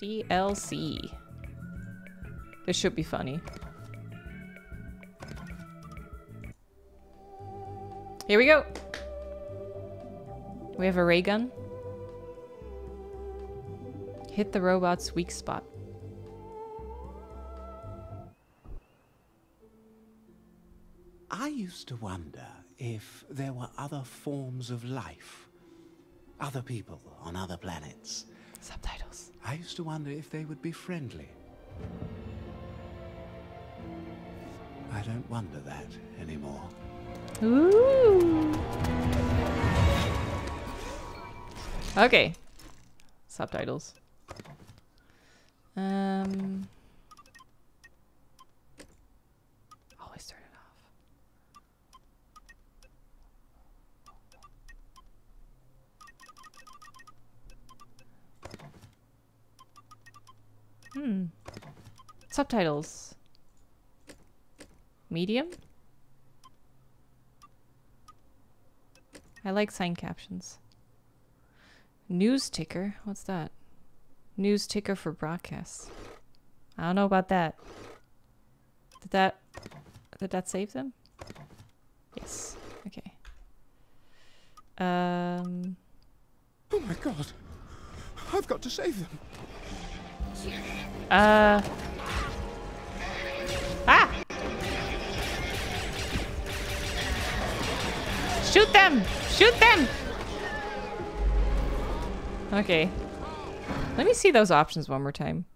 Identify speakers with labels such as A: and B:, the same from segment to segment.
A: DLC. This should be funny. Here we go. We have a ray gun. Hit the robot's weak spot.
B: I used to wonder if there were other forms of life. Other people on other planets.
A: Subtitles.
B: I used to wonder if they would be friendly. I don't wonder that anymore.
A: Ooh. Okay. Subtitles. Um. Always turn it off. Hmm. Subtitles. Medium? I like sign captions. News ticker? What's that? News ticker for broadcasts. I don't know about that. Did that did that save them? Yes. Okay. Um
B: Oh my god! I've got to save them!
A: Uh Ah! Shoot them! Shoot them! Okay. Let me see those options one more time.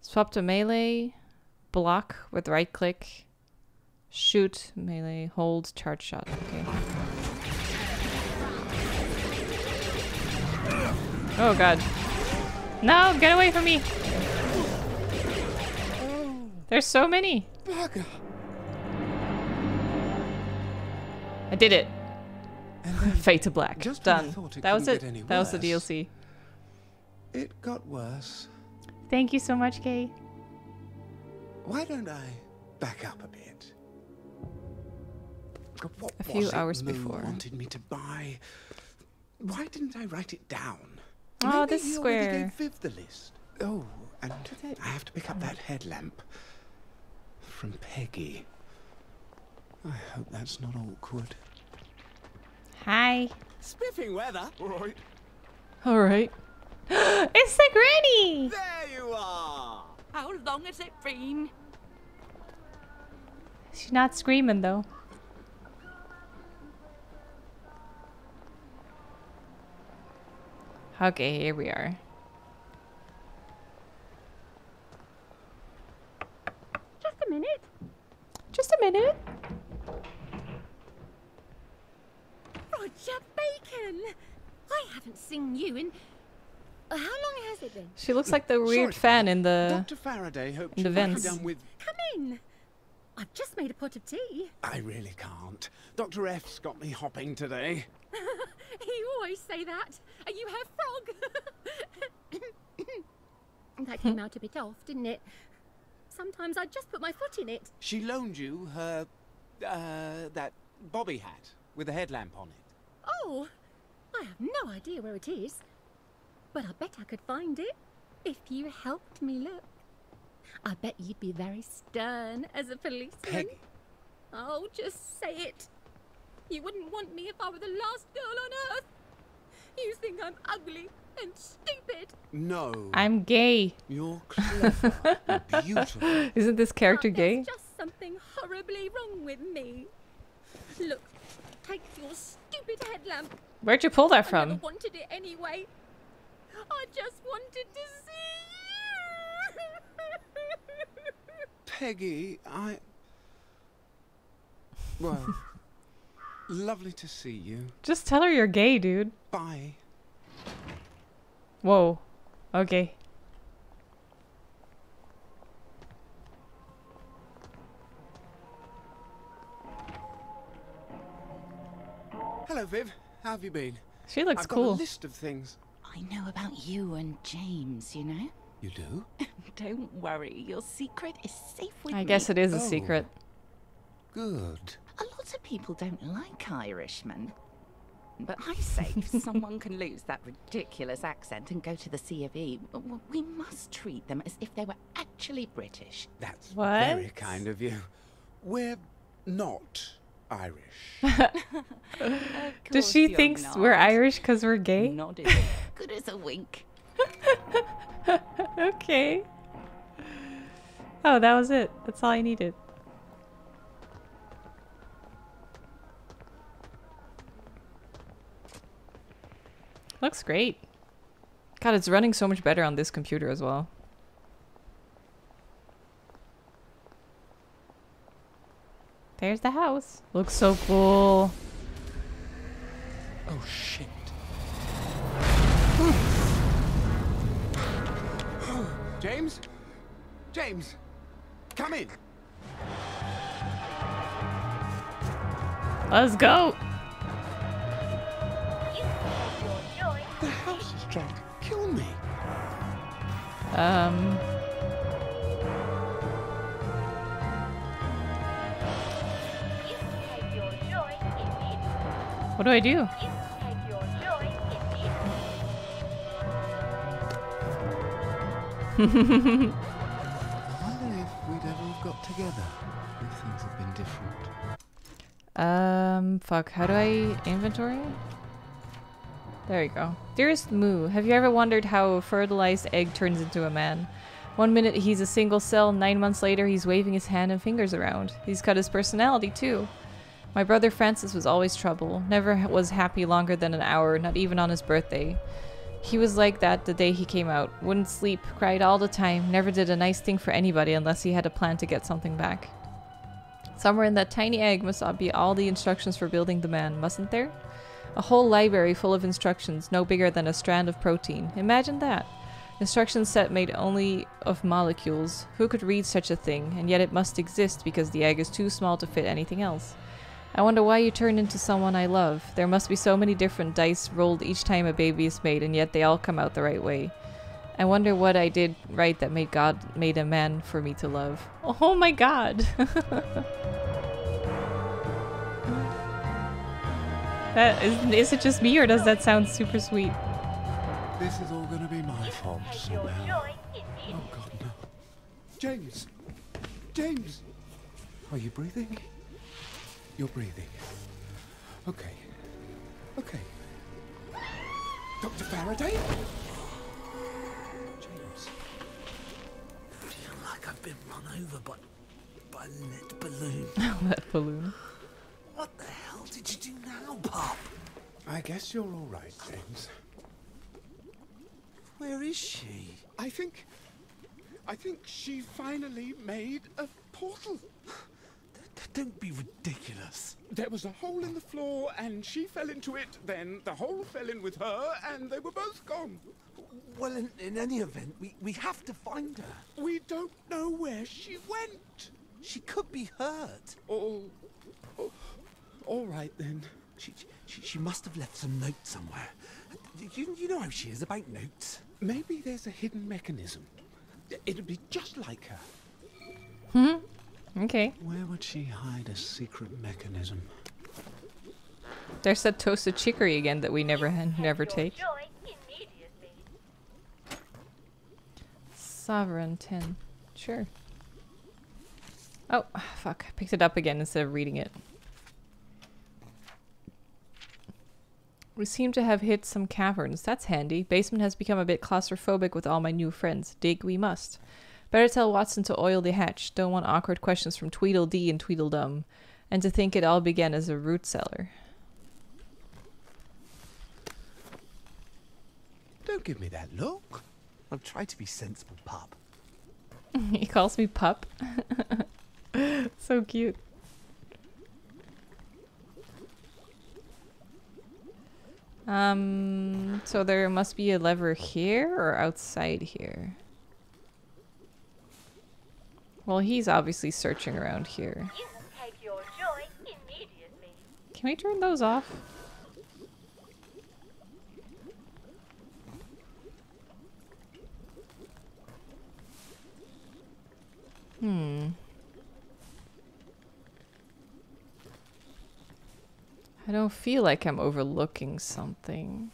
A: Swap to melee, block with right click, shoot, melee, hold, charge shot. Okay. Oh god. No, get away from me! There's so many. I did it. Fade to black.
B: just
A: Done. That was it.
B: couldn't get any
A: That was the. DLC.
B: It got worse.
A: Thank you so much, Kay.
B: Why don't I back up a bit? What
A: A few hours before.
B: wanted me to buy. Why didn't I write it down?
A: Oh,
B: Maybe
A: this
B: he
A: square.
B: already gave Viv the list. Oh, and I have to pick up oh. that headlamp from Peggy. I hope that's not awkward.
A: Hi.
C: Spiffing weather. All right.
A: All right. it's the granny.
C: There you are.
D: How long has it been?
A: She's not screaming though. Okay, here we are.
D: Just a minute.
A: Just a minute.
D: Roger Bacon! I haven't seen you in. Uh, how long has it been?
A: She looks like the weird
B: Sorry,
A: fan in the.
B: Dr. Faraday hoped
A: in the
B: you
A: vents.
B: done with.
D: Come in. I've just made a pot of tea.
B: I really can't. Dr. F's got me hopping today.
D: you always say that. And you have frog. that came out a bit off, didn't it? Sometimes I just put my foot in it.
B: She loaned you her. uh. that bobby hat with a headlamp on it.
D: Oh, I have no idea where it is. But I bet I could find it if you helped me look. I bet you'd be very stern as a policeman.
B: Peggy.
D: Oh, just say it. You wouldn't want me if I were the last girl on earth. You think I'm ugly and stupid.
B: No.
A: I'm gay.
B: You're clever. You're beautiful.
A: Isn't this character
D: But
A: gay?
D: There's just something horribly wrong with me. Look, take your stupid headlamp.
A: Where'd you pull that
D: I never
A: from?
D: wanted it anyway. I just wanted to see you.
B: Peggy, I. Well. Lovely to see you.
A: Just tell her you're gay, dude.
B: Bye.
A: Whoa. Okay.
B: Hello, Viv. How have you been?
A: She looks
B: I've got
A: cool.
B: a list of things.
E: I know about you and James, you know?
B: You do?
E: Don't worry, your secret is safe with
A: I
E: me.
A: guess it is a
B: Oh.
A: secret.
B: Good.
E: A lot of people don't like Irishmen. but I say if someone can lose that ridiculous accent and go to the C of E, w- we must treat them as if they were actually British.
B: That's
A: What?
B: very kind of you. We're not Irish.
A: Does she
E: you're
A: we're. Irish because we're gay?
E: Not as good as a wink.
A: okay. Oh, that was it. That's all I needed. Looks great. God, it's running so much better on this computer as well. There's the house. Looks so cool.
B: oh, shit. Hmm. James? James? Come in.
A: Let's go.
B: The house is trying to kill me.
A: Um. What do I do?
B: I wonder if we'd ever have got together if things had been different.
A: Um, fuck. How do I inventory? There you go. Dearest Moo, have you ever wondered how a fertilized egg turns into a man? One minute he's a single cell, nine months later he's waving his hand and fingers around. He's got his personality too. My brother Francis was always trouble, never was happy longer than an hour, not even on his birthday. He was like that the day he came out. Wouldn't sleep, cried all the time, never did a nice thing for anybody unless he had a plan to get something back. Somewhere in that tiny egg must be all the instructions for building the man, mustn't there? A whole library full of instructions, no bigger than a strand of protein. Imagine that. Instruction set made only of molecules. Who could read such a thing? And yet it must exist because the egg is too small to fit anything else. I wonder why you turned into someone I love. There must be so many different dice rolled each time a baby is made, and yet they all come out the right way. I wonder what I did right that made God made a man for me to love. Oh my god. that is, is it just me or does that sound super sweet?
B: This is all going to be my fault somehow. Oh, God, no. James! James! Are you breathing? You're breathing. Okay. Okay. Dr. Faraday? James.
F: feel like I've been run over by, by a lit balloon.
A: that balloon.
F: What the hell did you do now, Pop?
B: I guess you're all right, James.
F: Where is she?
B: I think. I think she finally made a portal.
F: Don't be ridiculous.
B: There was a hole in the floor, and she fell into it. Then the hole fell in with her, and they were both gone.
F: Well, in, in any event, we, we have to find her.
B: We don't know where she went.
F: She could be hurt.
B: Oh all right then.
F: She, she, she must have left some note somewhere. You, you know how she is about notes.
B: Maybe there's a hidden mechanism. It'd be just like her. Hmm.
A: Okay.
B: Where would she hide a secret mechanism?
A: There's that toasted chicory again that we never never take. Sovereign 10. Sure. Oh, fuck. I picked it up again instead of reading it. We seem to have hit some caverns. That's handy. Basement has become a bit claustrophobic with all my new friends. Dig we must. Better tell Watson to oil the hatch. Don't want awkward questions from Tweedledee and Tweedledum. And to think it all began as a root cellar.
B: Don't give me that look.
F: I've tried to be sensible, pup.
A: he calls me pup. so cute. Um, so there must be a lever here or outside here. Well, he's obviously searching around here. Can we turn those off? Hmm. I don't feel like I'm overlooking something.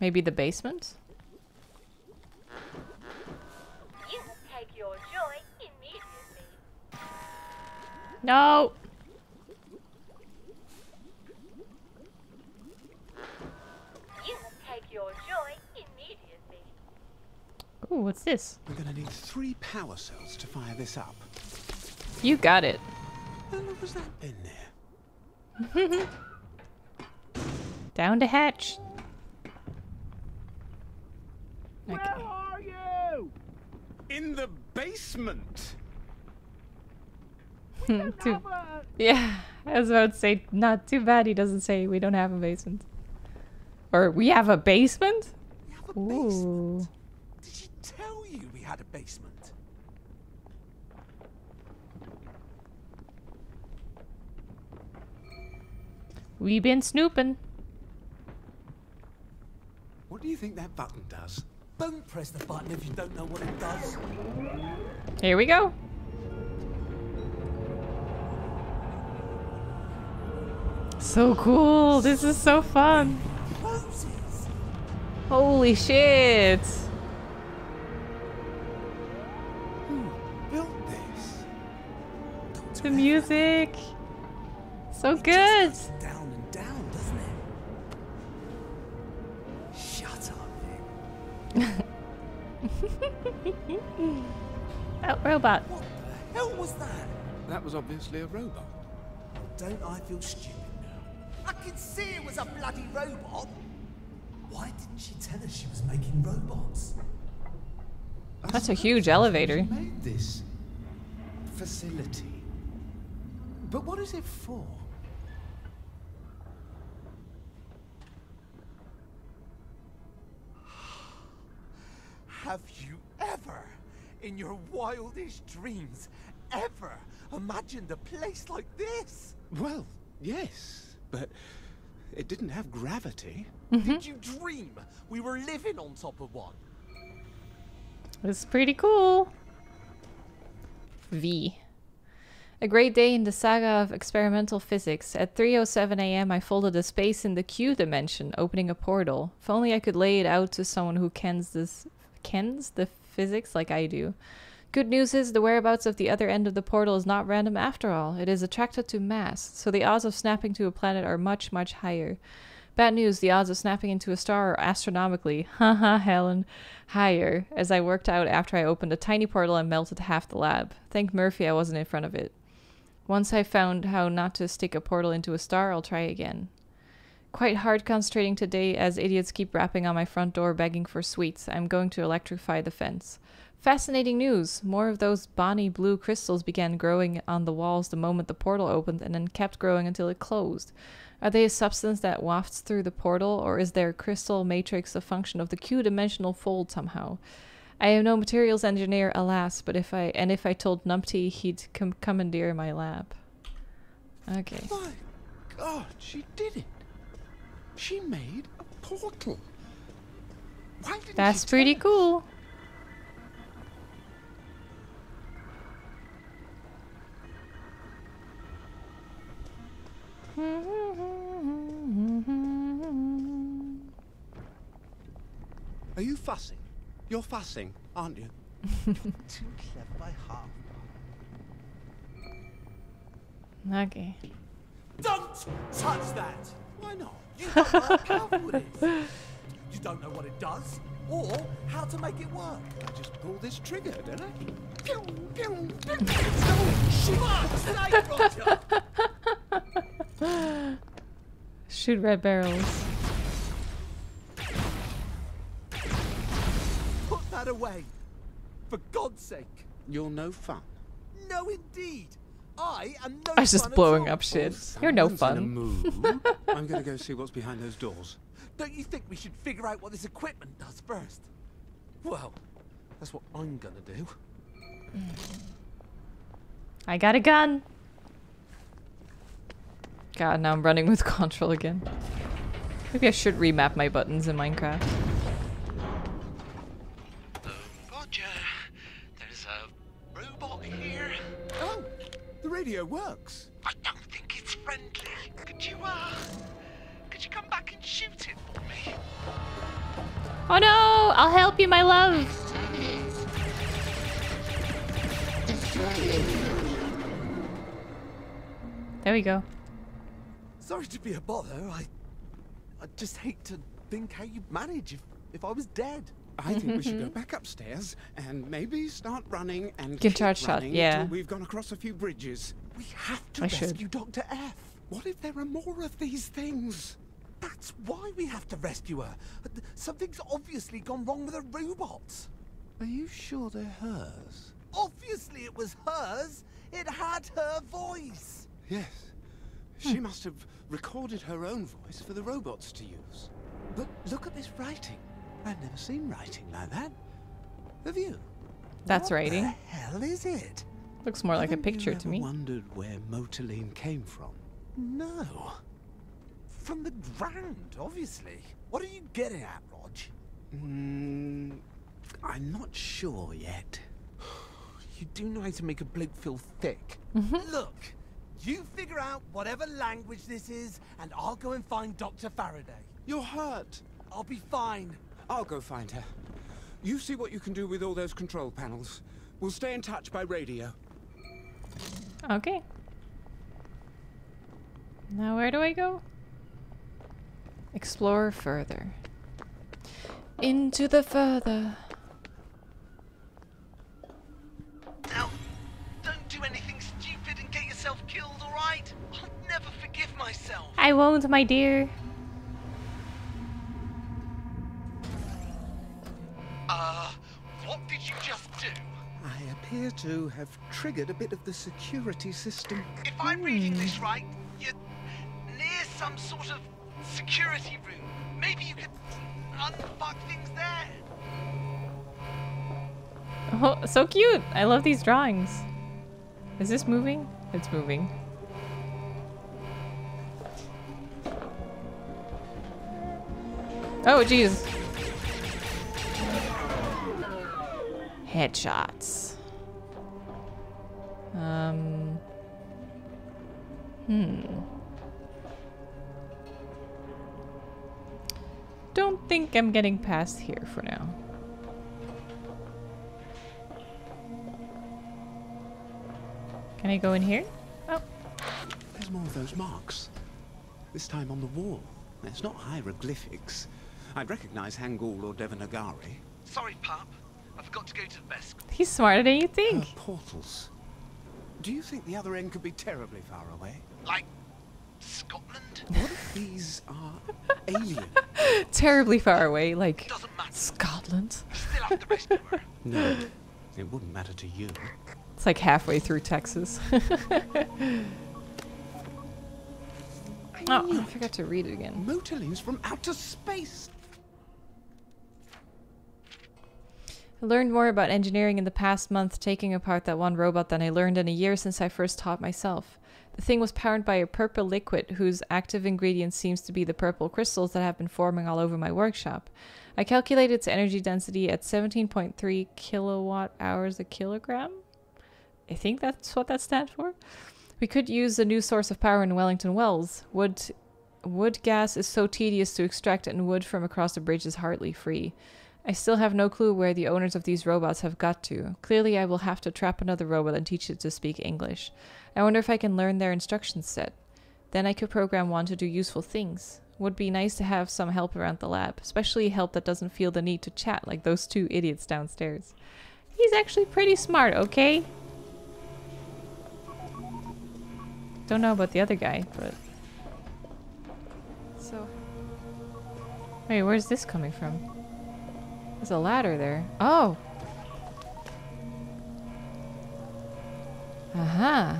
A: Maybe the basement?
G: You take your joy immediately.
A: No!
G: You take your joy immediately.
A: Ooh, what's this?
B: We're gonna need three power cells to fire this up.
A: You got it.
B: How long has that been there?
A: Down to hatch.
H: Where are you?
B: In the basement!
A: Too-
H: Have
A: yeah, I was about to say, not too bad he doesn't say we don't have a basement. Or we have a basement?
I: We have a basement.
A: Ooh.
I: Did she tell you we had a basement?
A: We been snooping.
B: What do you think that button does?
I: Don't press the button if you don't know what it does.
A: Here we go. So cool. This is so fun. Holy shit. The music. So
I: It
A: good.
I: down and down, doesn't it? Shut up, Nick.
A: Oh, robot.
I: What the hell was that?
B: That was obviously a robot.
I: Don't I feel stupid now? I could see it was a bloody robot. Why didn't she tell us she was making robots?
A: That's a huge elevator.
B: she made this facility. But what is it for?
I: Have you ever, in your wildest dreams, ever imagined a place like this?
B: Well, yes, but it didn't have gravity. Mm-hmm.
I: Did you dream we were living on top of one?
A: It's pretty cool. V. A great day in the saga of experimental physics. At 3:07 a.m., I folded a space in the Q dimension, opening a portal. If only I could lay it out to someone who kens this kens the physics like I do. Good news is the whereabouts of the other end of the portal is not random after all. It is attracted to mass, so the odds of snapping to a planet are much, much higher. Bad news, the odds of snapping into a star are astronomically, haha, Helen, higher, as I worked out after I opened a tiny portal and melted half the lab. Thank Murphy I wasn't in front of it. Once I found how not to stick a portal into a star, I'll try again. Quite hard concentrating today as idiots keep rapping on my front door begging for sweets. I'm going to electrify the fence. Fascinating news! More of those bonny blue crystals began growing on the walls the moment the portal opened and then kept growing until it closed. Are they a substance that wafts through the portal, or is their crystal matrix a function of the Q dimensional fold somehow? I am no materials engineer, alas, but if I and if I told Numpty, he'd com- commandeer my lab. Okay.
B: My God, she did it. She made a portal. Why didn't
A: That's pretty
B: us?
A: cool.
B: Are you fussing? You're fussing, aren't you?
I: Too clever by half.
A: Okay.
I: Don't touch that!
B: Why not?
I: You don't know how powerful it is. You don't know what it does, or how to make it work.
B: I just pull this trigger, don't I?
I: Shut up, Roger!
A: Shoot red barrels.
I: That away. For God's sake.
B: You're no fun.
I: No, indeed. I am no
A: I was just blowing up shit.
B: Oh,
A: You're no
B: someone's in a
A: fun.
B: I'm gonna go see what's behind those doors.
I: Don't you think we should figure out what this equipment does first? Well, that's what I'm gonna do.
A: I got a gun. God, now I'm running with control again. Maybe I should remap my buttons in Minecraft.
B: Radio works.
I: I don't think it's friendly. Could you, uh, could you come back and shoot it for me?
A: Oh no! I'll help you, my love! There we go.
I: Sorry to be a bother. I, I just hate to think how you'd manage if, if I was dead.
B: I think we should go mm-hmm. back upstairs and maybe start running and
A: Give
B: keep
A: charge shot,
B: running
A: yeah.
B: until we've gone across a few bridges.
I: We have to
A: I should.
I: rescue Dr. F.
B: What if there are more of these things?
I: That's why we have to rescue her. Something's obviously gone wrong with the robots.
B: Are you sure they're hers?
I: Obviously it was hers. It had her voice.
B: Yes. She hmm. must have recorded her own voice for the robots to use. But look at this writing. I've never seen writing like that. Have you?
A: That's
I: What
A: writing.
I: the hell is it?
A: Looks more like a
B: Haven't you
A: picture to
B: ever
A: me.
B: wondered where Motoline came from?
I: No. From the ground, obviously. What are you getting at, Rog?
B: Mm, I'm not sure yet.
I: You do know how to make a bloke feel thick.
A: Mm-hmm.
I: Look, you figure out whatever language this is, and I'll go and find Dr. Faraday.
B: You're hurt.
I: I'll be fine.
B: I'll go find her. You see what you can do with all those control panels. We'll stay in touch by radio.
A: Okay. Now where do I go? Explore further. Into the further.
I: Now, don't do anything stupid and get yourself killed, alright? I'll never forgive myself.
A: I won't, my dear.
B: Appear to have triggered a bit of the security system.
I: If I'm reading this right, you're near some sort of security room. Maybe you could unfuck things there.
A: Oh, so cute. I love these drawings. Is this moving? It's moving. Oh, jeez. Headshots. Um. Hmm. Don't think I'm getting past here for now. Can I go in here? Oh,
B: There's more of those marks. This time on the wall. It's not hieroglyphics. I'd recognize Hangul or Devanagari.
I: Sorry, pup. I forgot to go to the best.
A: he's smarter than you
B: They're
A: think.
B: portals. Do you think the other end could be terribly far away?
I: Like Scotland?
B: What if these are alien?
A: Terribly far away, like
I: Doesn't matter.
A: Scotland.
I: You still have to rescue her.
B: No, it wouldn't matter to you.
A: It's like halfway through Texas. oh, I forgot to read it again.
B: Motorlings from outer space.
A: I learned more about engineering in the past month taking apart that one robot than I learned in a year since I first taught myself. The thing was powered by a purple liquid whose active ingredient seems to be the purple crystals that have been forming all over my workshop. I calculated its energy density at 17.3 kilowatt hours a kilogram. I think that's what that stands for. We could use a new source of power in Wellington Wells. Wood wood gas is so tedious to extract and wood from across the bridge is hardly free. I still have no clue where the owners of these robots have got to. Clearly, I will have to trap another robot and teach it to speak English. I wonder if I can learn their instruction set. Then I could program one to do useful things. Would be nice to have some help around the lab, especially help that doesn't feel the need to chat like those two idiots downstairs. He's actually pretty smart, okay? Don't know about the other guy, but. So. Wait, where's this coming from? There's a ladder there. Oh! Uh-huh.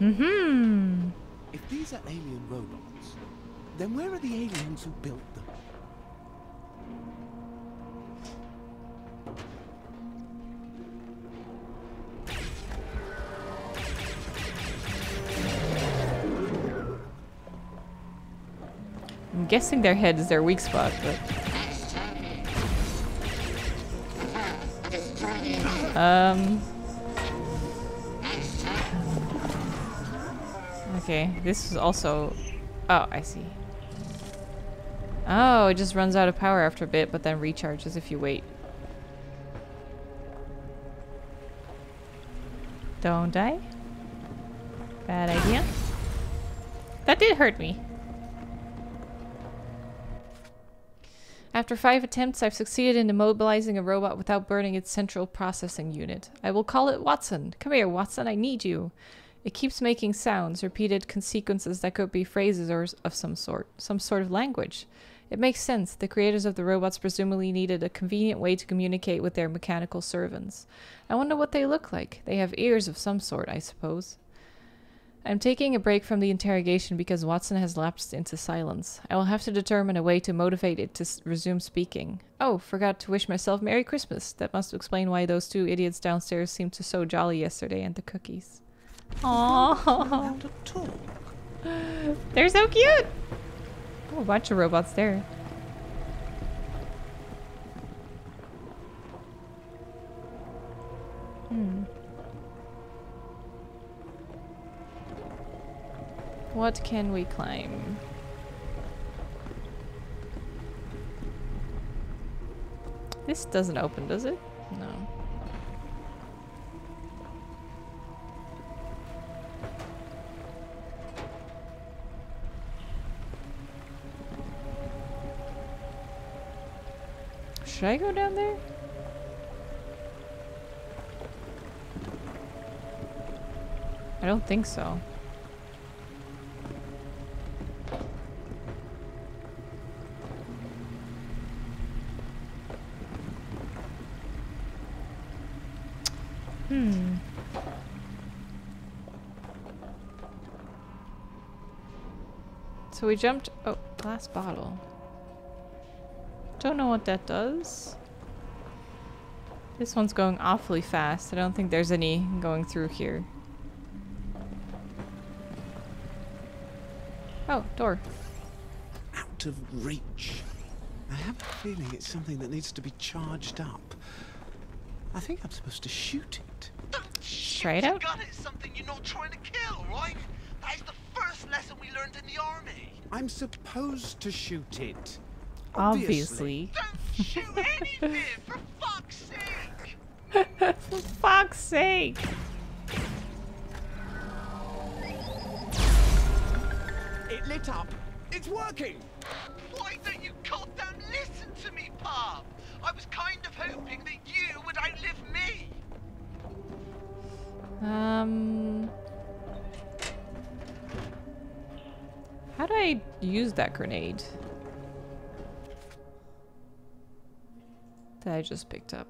A: Mm-hmm.
B: If these are alien robots, then where are the aliens who built
A: I'm guessing their head is their weak spot, but. Um. Okay, this is also. Oh, I see. Oh, it just runs out of power after a bit, but then recharges if you wait. Don't die. Bad idea. That did hurt me. After five attempts, I've succeeded in immobilizing a robot without burning its central processing unit. I will call it Watson. Come here, Watson, I need you. It keeps making sounds, repeated consequences that could be phrases or of some sort, some sort of language. It makes sense. The creators of the robots presumably needed a convenient way to communicate with their mechanical servants. I wonder what they look like. They have ears of some sort, I suppose. I'm taking a break from the interrogation because Watson has lapsed into silence. I will have to determine a way to motivate it to s- resume speaking. Oh, forgot to wish myself Merry Christmas. That must explain why those two idiots downstairs seemed to so jolly yesterday and the cookies. Aww, they're so cute. Oh, a bunch of robots there. What can we climb? This doesn't open, does it? No. Should I go down there? I don't think so. Hmm. So we jumped. Oh, glass bottle. Don't know what that does. This one's going awfully fast. I don't think there's any going through here. Oh, door.
B: Out of reach. I have a feeling it's something that needs to be charged up. I think I'm supposed to shoot it.
A: Straight out?
F: gun is something you're not trying to kill, right? That is the first lesson we learned in the army.
B: I'm supposed to shoot it.
A: Obviously.
F: Don't shoot anything, for fuck's sake!
A: For fuck's sake!
B: It lit up. It's working.
A: Use that grenade? That I just picked up.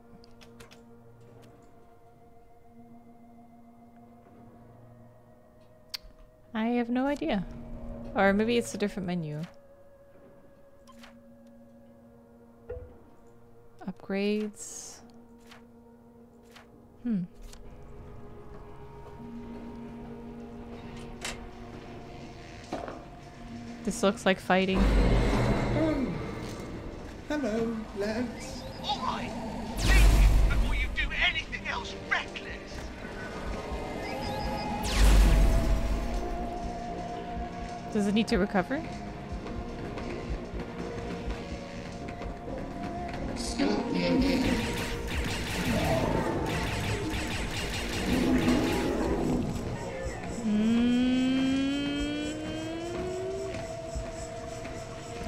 A: I have no idea. Or maybe it's a different menu. Upgrades. Hmm. This looks like fighting.
B: Hello, lads.
F: All right, think before you do anything else reckless.
A: Does it need to recover? Mm.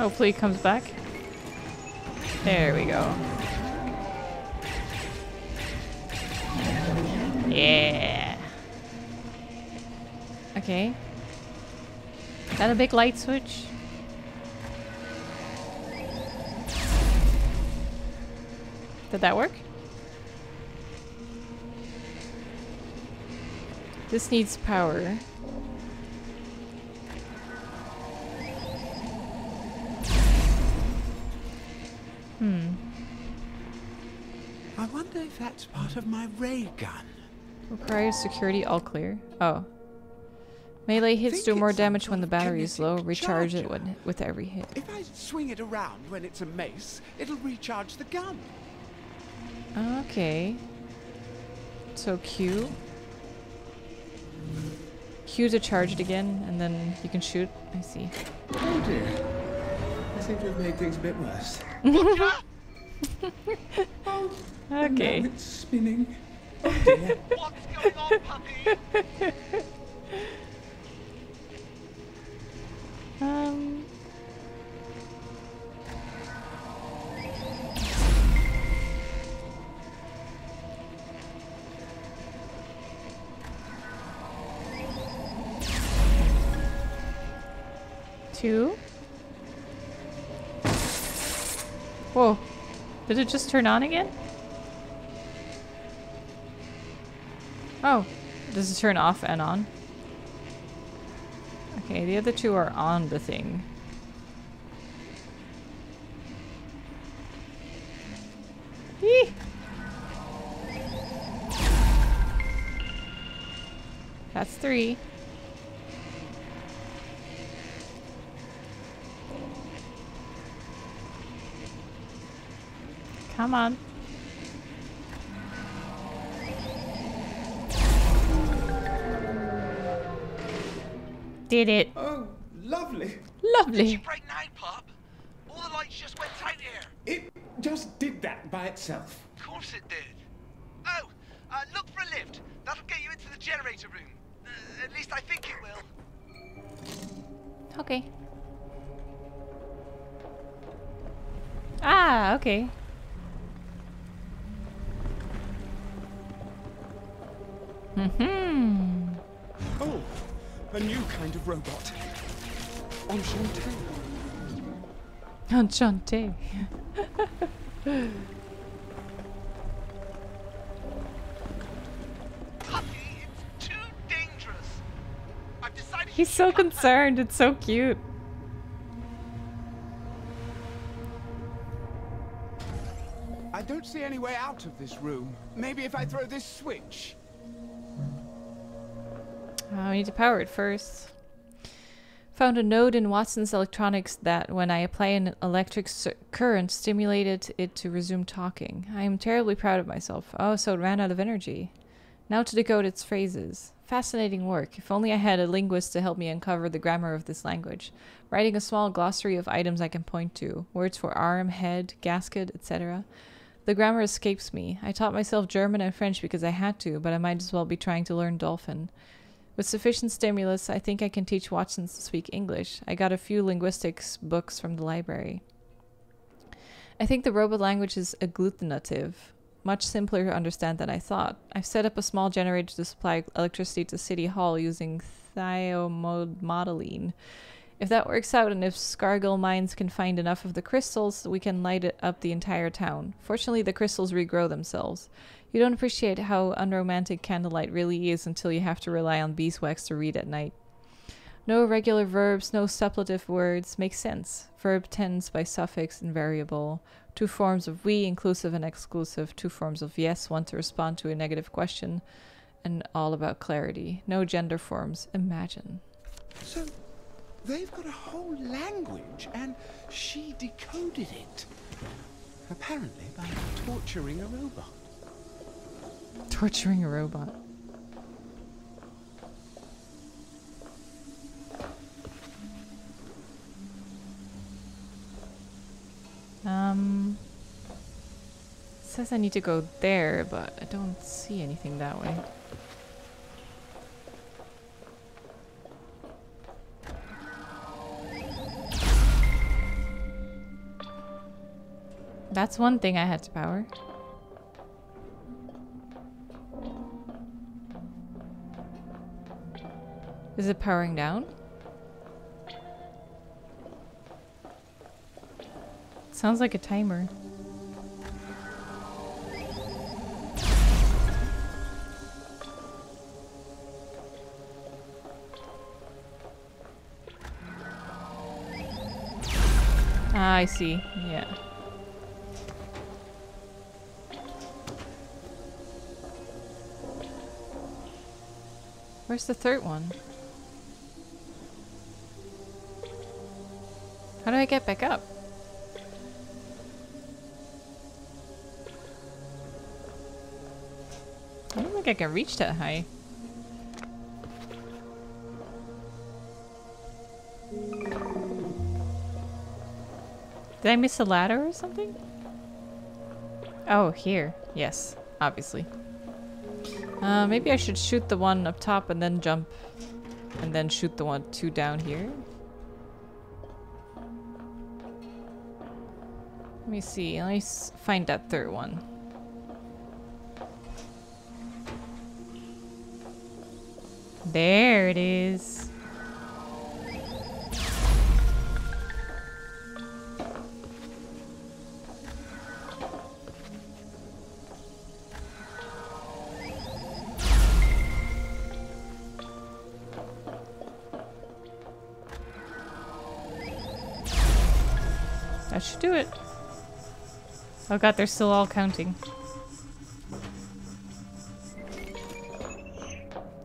A: Hopefully it comes back. There we go. Yeah. Okay. Is that a big light switch? Did that work? This needs power. Hmm.
B: I wonder if that's part of my ray gun.
A: Requires security all clear. Oh. Melee hits do more damage when the
B: of
A: battery is low.
B: kinetic
A: Recharge it when, with every hit.
B: If I swing it around when it's a mace, it'll recharge the gun.
A: Okay. So Q. Q to charge it again, and then you can shoot. I see.
B: Oh dear. I seem to have made things a bit worse. Oh,
A: Okay.
B: it's spinning. Oh.
I: What's going on, puppy?
A: Um. Did it just turn on again? Oh. Does it turn off and on? Okay, the other two are on the thing. Eee. That's three. Come on. Did it.
B: Oh, lovely.
I: Did you
A: Lovely.
I: break now, pup? All the lights just went out here.
B: It just did that by itself.
I: Of course it did. Oh, uh, look for a lift. That'll get you into the generator room. Uh, at least I think it will.
A: Okay. Ah, okay. Hmm.
B: Oh, a new kind of robot. Enchanté.
A: Enchanté.
I: Puppy, it's too dangerous. I've decided
A: He's so
I: should come back.
A: concerned. It's so cute.
B: I don't see any way out of this room. Maybe if I throw this switch.
A: Oh, we need to power it first. Found a node in Watson's electronics that, when I apply an electric current, stimulated it to resume talking. I am terribly proud of myself. Oh, so it ran out of energy. Now to decode its phrases. Fascinating work. If only I had a linguist to help me uncover the grammar of this language. Writing a small glossary of items I can point to words for arm, head, gasket, etc. The grammar escapes me. I taught myself German and French because I had to, but I might as well be trying to learn Dolphin. With sufficient stimulus, I think I can teach Watson to speak English. I got a few linguistics books from the library. I think the robot language is agglutinative, much simpler to understand than I thought. I've set up a small generator to supply electricity to City Hall using thiomodeline. If that works out and if Scargill mines can find enough of the crystals, we can light up the entire town. Fortunately, the crystals regrow themselves. You don't appreciate how unromantic candlelight really is until you have to rely on beeswax to read at night. No irregular verbs, no suppletive words. Makes sense. Verb tends by suffix and variable. Two forms of we, inclusive and exclusive. Two forms of yes, one to respond to a negative question. And all about clarity. No gender forms. Imagine.
B: So, they've got a whole language, and she decoded it. Apparently by torturing a robot.
A: Torturing a robot. Um, says I need to go there, but I don't see anything that way. That's one thing I had to power. Is it powering down? Sounds like a timer. Ah, I see. Yeah. Where's the third one? How do I get back up? I don't think I can reach that high. Did I miss a ladder or something? Oh, here. Yes, obviously. Uh, maybe I should shoot the one up top and then jump. And then shoot the one two down here. Let me see. Let me find that third one. There it is. Do it. Oh god, they're still all counting.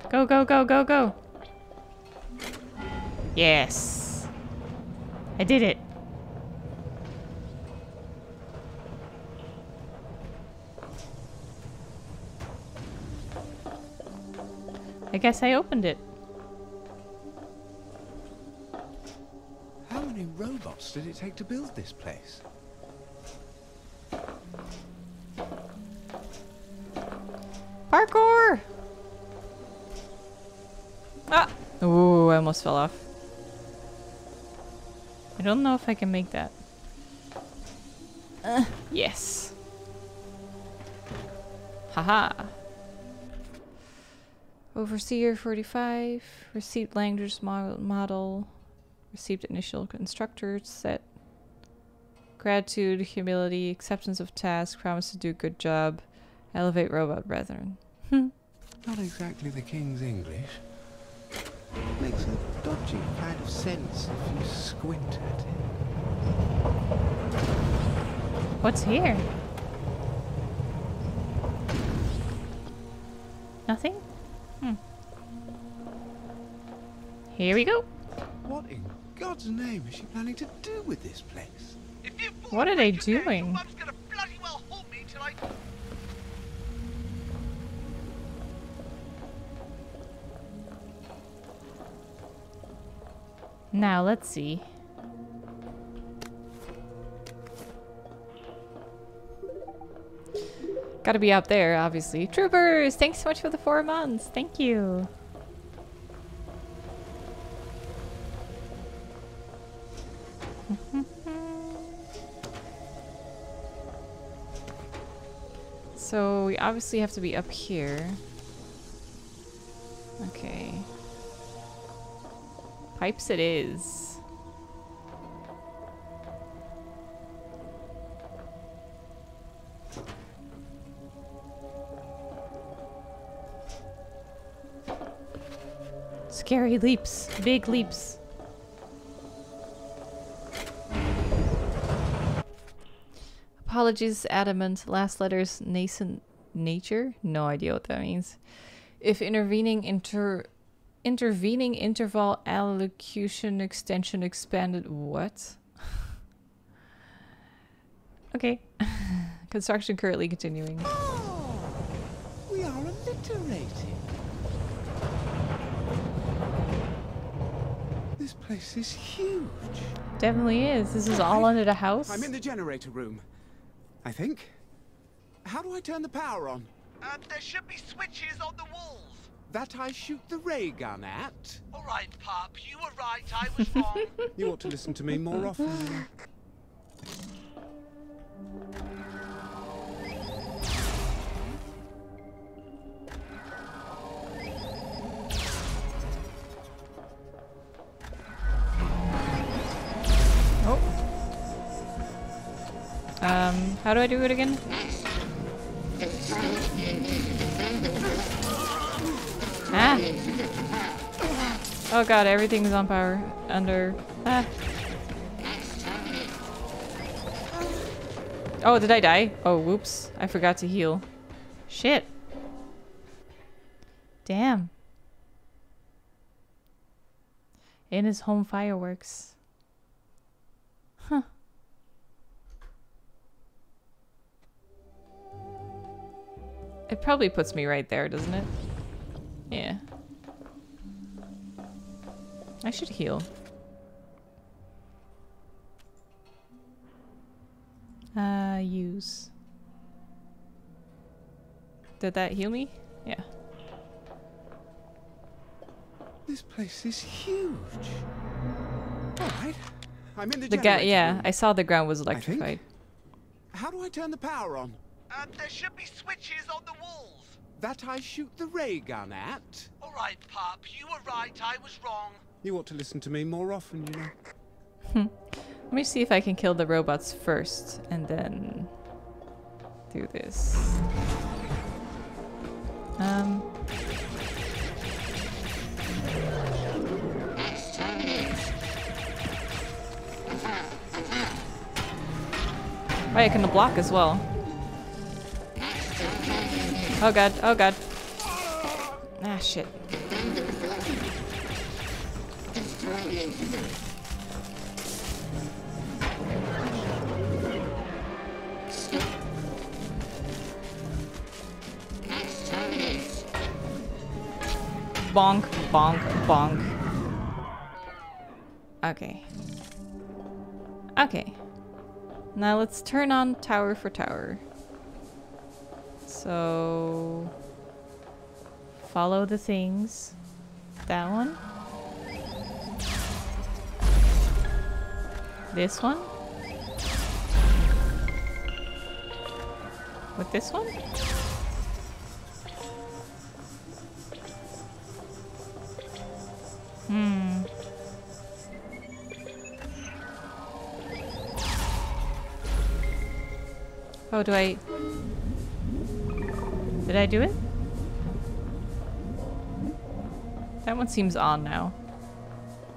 A: Go, go, go, go, go. Yes. I did it. I guess I opened it.
B: Did it take to build this place?
A: Parkour! Ah! Ooh, I almost fell off. I don't know if I can make that. Uh, yes. Haha. Overseer 45. Receipt language model. Model. Received initial instructor set. Gratitude, humility, acceptance of task, promise to do a good job. Elevate robot brethren.
B: Not exactly the King's English. Makes a dodgy kind of sense if you squint at it.
A: What's here? Nothing? Hmm. Here we go.
B: What in God's name is she planning to do with this place?
I: If you
A: What are they
I: back again, your
A: doing?
I: mum's gonna bloody well haunt me till I.
A: Now, let's see. Gotta be out there, obviously. Troopers, thanks so much for the four months. Thank you. So, we obviously have to be up here. Okay. Pipes it is. Scary leaps. Big leaps. Apologies, adamant. Last letters, nascent nature? No idea what that means. If intervening inter intervening interval allocution extension expanded what? okay. Construction currently continuing.
B: Oh, we are alliterated. This place is huge.
A: Definitely is. This is all under the house.
B: I'm in the generator room. I think. How do I turn the power on?
I: Um, there should be switches on the walls.
B: That I shoot the ray gun at?
I: All right, pup, you were right. I was wrong.
B: You ought to listen to me more often.
A: Um, how do I do it again? Ah. Oh god, everything's on power. Under. Ah. Oh, did I die? Oh, whoops. I forgot to heal. Shit. Damn. In his home fireworks. It probably puts me right there, doesn't it? Yeah. I should heal. Uh, use. Did that heal me? Yeah.
B: This place is huge. All right. I'm in the,
A: The guy, yeah. I saw the ground was electrified.
B: How do I turn the power on?
I: Um, there should be switches on the walls.
B: That I shoot the ray gun at?
I: All right, Pup, you were right, I was wrong.
B: You ought to listen to me more often, you know.
A: Let me see if I can kill the robots first and then do this. Um. Oh, I can block as well. Oh god, oh god. Ah, shit. Bonk, bonk, bonk. Okay. Okay. Now let's turn on tower for tower. So follow the things. That one. This one. With this one? Hmm. Oh, do I... Did I do it? That one seems on now.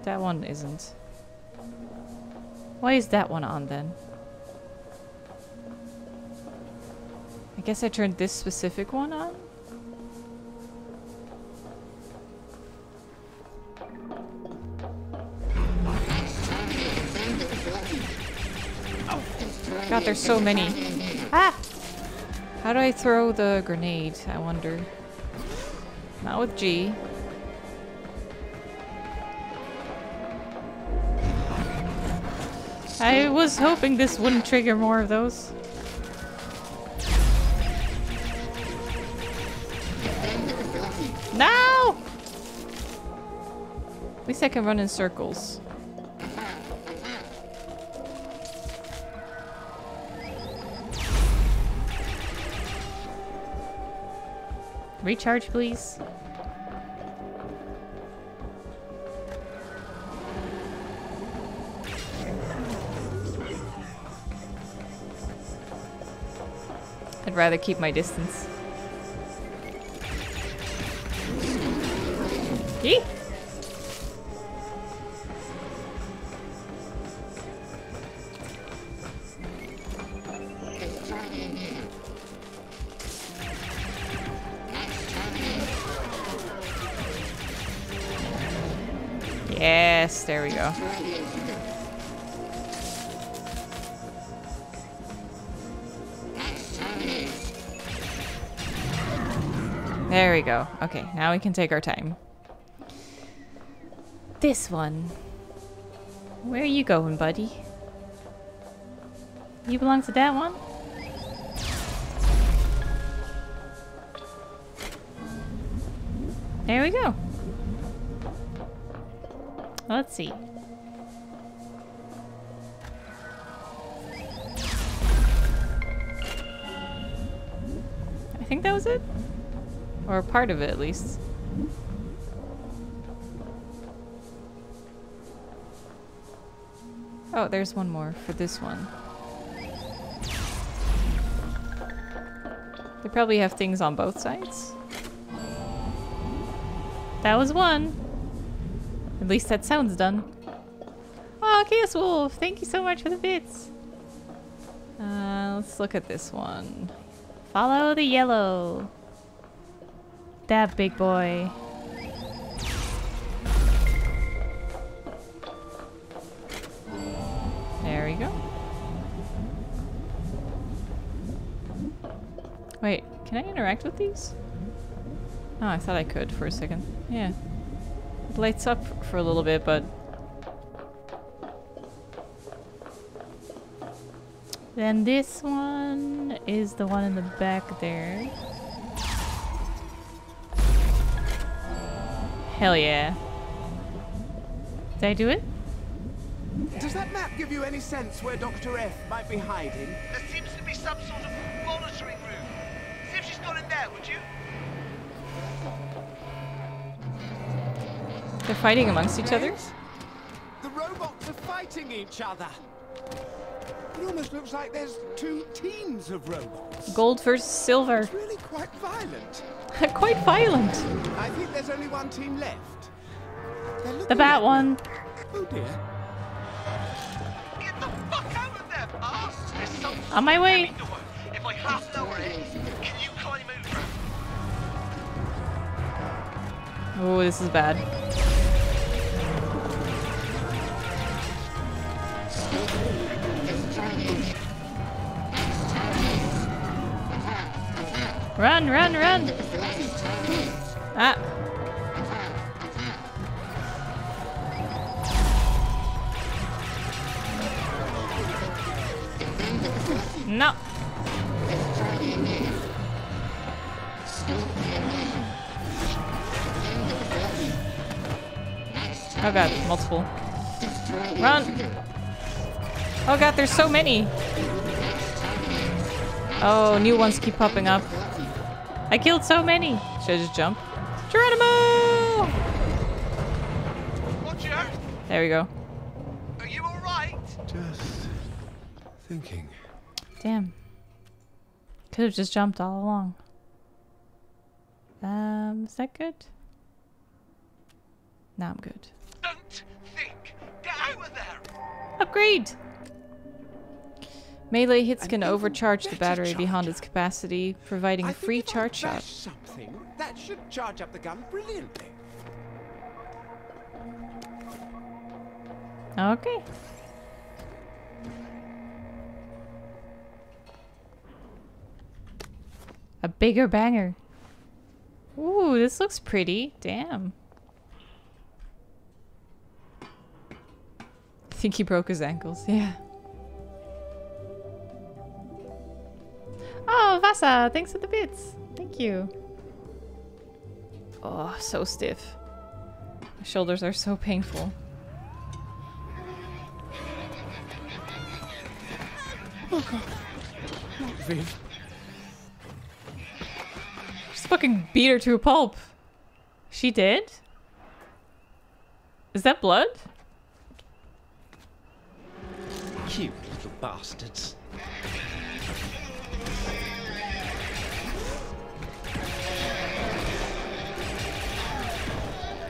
A: That one isn't. Why is that one on then? I guess I turned this specific one on? God, there's so many. Ah! How do I throw the grenade, I wonder? Not with G. I was hoping this wouldn't trigger more of those. No! At least I can run in circles. Recharge, please. I'd rather keep my distance. Yee! There we go. There we go. Okay, now we can take our time. This one. Where are you going, buddy? You belong to that one? There we go. Let's see. I think that was it. Or part of it, at least. Oh, there's one more for this one. They probably have things on both sides. That was one. At least that sounds done. Oh, Chaos Wolf, thank you so much for the bits. Uh, let's look at this one. Follow the yellow. That big boy. There we go. Wait, Can I interact with these? Oh, I thought I could for a second. Yeah. It lights up for a little bit, but... Then this one is the one in the back there. Hell yeah. Did I do it?
B: Does that map give you any sense where Dr. F might be hiding?
I: There seems to be some sort of monitoring room. See if she's gone in there, would you?
A: They're fighting amongst each other?
B: The robots are fighting each other. It almost looks like there's two teams of robots.
A: Gold versus silver.
B: It's really quite violent.
A: Quite violent.
B: I think there's only one team left. They're
A: The
B: looking
A: bat
B: at
A: one.
B: Oh dear.
I: Get the fuck out of there, pal! There's some
A: On my way.
I: If I half lower it, can you
A: Oh, this is bad. Run, run, run! Ah. No. Oh god, multiple. Run! Oh god, there's so many! Oh, new ones keep popping up. I killed so many! Should I just jump? Geronimo!
I: Roger,
A: There we go.
I: are you alright?
B: Just thinking.
A: Damn. Could have just jumped all along. Um, is that good? Nah, I'm good.
I: Don't think. Get of there.
A: Upgrade! Melee hits
B: An
A: can overcharge the battery beyond its capacity, providing a free charge shot.
B: something, that should charge up the gun brilliantly.
A: Okay. A bigger banger. Ooh, this looks pretty. Damn. Think he broke his ankles. Yeah. Oh, Vasa, thanks for the bits. Thank you. Oh, so stiff. My shoulders are so painful. Just fucking beat her to a pulp. She did? Is that blood?
B: cute little bastards.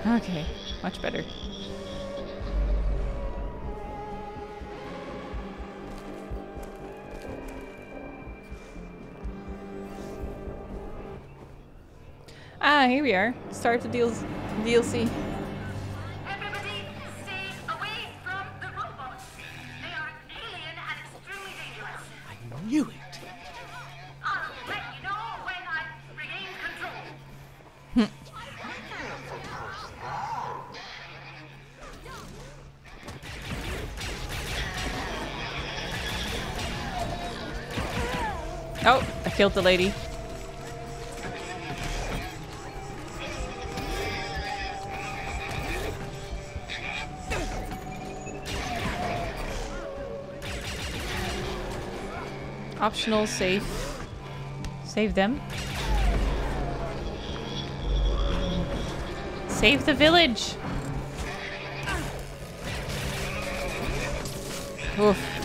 A: Okay, much better. Ah, here we are. Start the deals DLC. Killed the lady. Optional save. Save them. Save the village. Oof.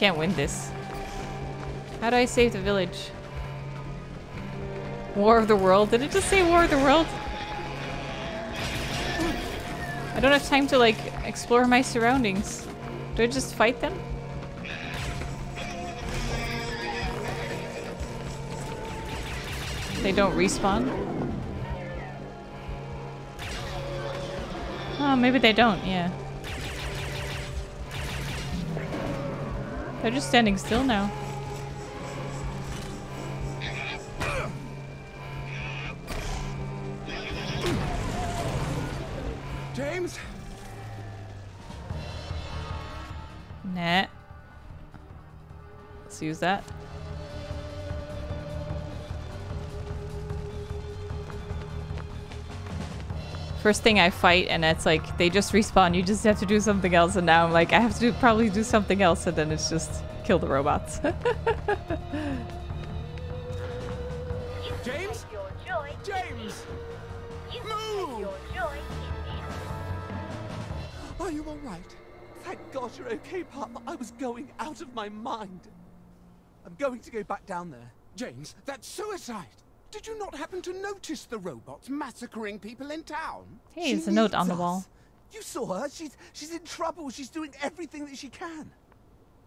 A: Can't win this. How do I save the village? War of the World? Did it just say War of the World? I don't have time to, like, explore my surroundings. Do I just fight them? They don't respawn? Oh, maybe they don't, yeah. They're just standing still now.
B: James?
A: Nah. Let's use that. First thing I fight, and it's like they just respawn. You just have to do something else, and now I'm like I have to do, probably do something else, and then it's just kill the robots.
B: James? James! Move!
D: your joy in here.
F: Are you all right? Thank God you're okay, Papa. I was going out of my mind. I'm going to go back down there.
B: James, that's suicide! Did you not happen to notice the robots massacring people in town?
A: hey,
F: She
A: there's a note on the wall.
F: us. You saw her. She's she's in trouble. She's doing everything that she can.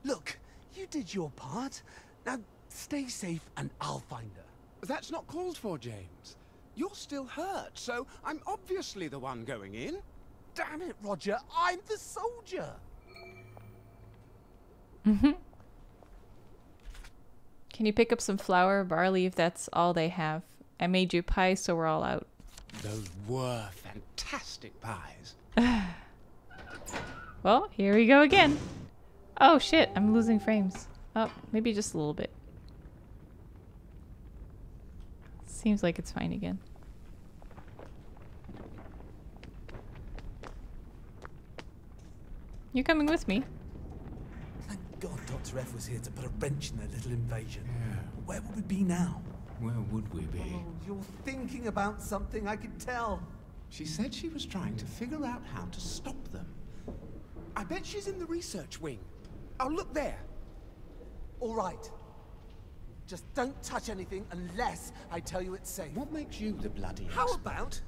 F: Look, you did your part. Now stay safe, and I'll find her.
B: That's not called for, James. You're still hurt, so I'm obviously the one going in.
F: Damn it, Roger! I'm the soldier.
A: Can you pick up some flour, barley, if that's all they have? I made you pie, so we're all out.
B: Those were fantastic pies.
A: Well, here we go again. Oh shit, I'm losing frames. Oh, maybe just a little bit. Seems like it's fine again. You're coming with me.
F: God Dr. F was here to put a wrench in their little invasion. Yeah. Where would we be now?
B: Where would we be?
F: Oh, you're thinking about something, I can tell.
B: She said she was trying to figure out how to stop them. I bet she's in the research wing. Oh, look there.
F: All right. Just don't touch anything unless I tell you it's safe.
B: What makes you the bloody
F: How about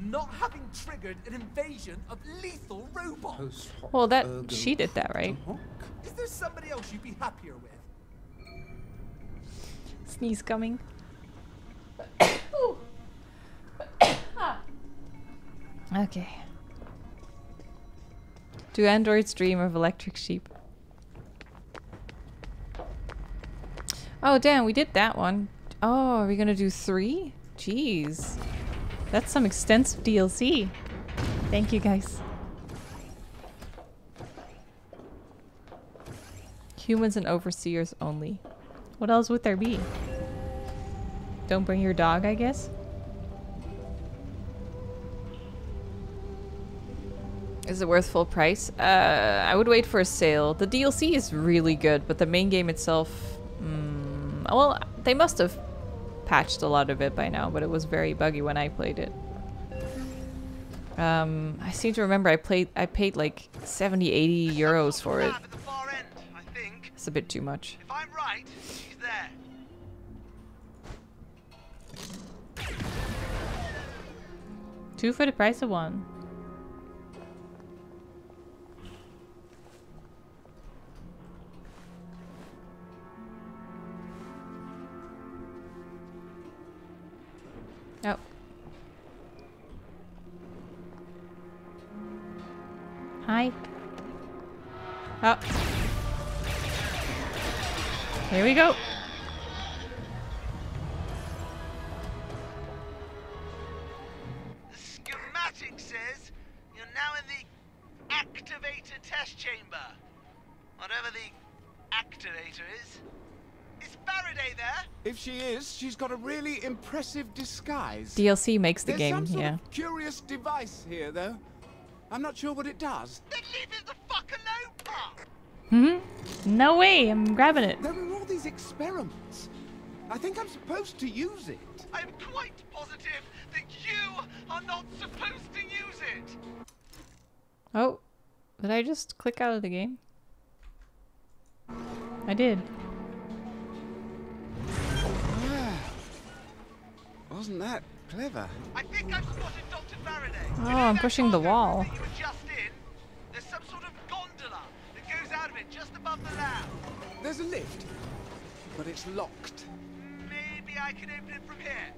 F: not having triggered an invasion of lethal robots?
B: Post
A: Well, that
B: uh,
A: she did that, right?
F: Is there somebody else you'd be happier with?
A: Sneeze coming. okay. Do androids dream of electric sheep? Oh, damn, we did that one. Oh, are we gonna do three? Jeez. That's some extensive DLC. Thank you, guys. Humans and overseers only. What else would there be? Don't bring your dog, I guess? Is it worth full price? Uh, I would wait for a sale. The DLC is really good, but the main game itself... Mm, well, they must have patched a lot of it by now, but it was very buggy when I played it. Um, I seem to remember I played I paid like 70, 80 euros for it.
I: Lab at the far end, I think.
A: It's a bit too much.
I: If I'm right.
A: Two for the price of one. Hi. Oh. Here we go.
I: The schematic says you're now in the activator test chamber. Whatever the activator is. Is Faraday there?
B: If she is, she's got a really impressive disguise.
A: DLC makes the
B: There's
A: game,
B: some sort
A: yeah.
B: of curious device here, though. I'm not sure what it does.
I: Then leave it the fuck alone, Pop!
A: Hmm? No way, I'm grabbing it.
B: There are all these experiments. I think I'm supposed to use it.
I: I'm quite positive that you are not supposed to use it.
A: Oh, did I just click out of the game? I did.
B: Wasn't that clever?
I: I think I've spotted Dr. Faraday.
A: Oh,
I: You
A: I'm pushing the wall.
I: that You were just in? There's some sort of gondola that goes out of it just above the lab.
B: There's a lift, but it's locked.
I: Maybe I can open it from here.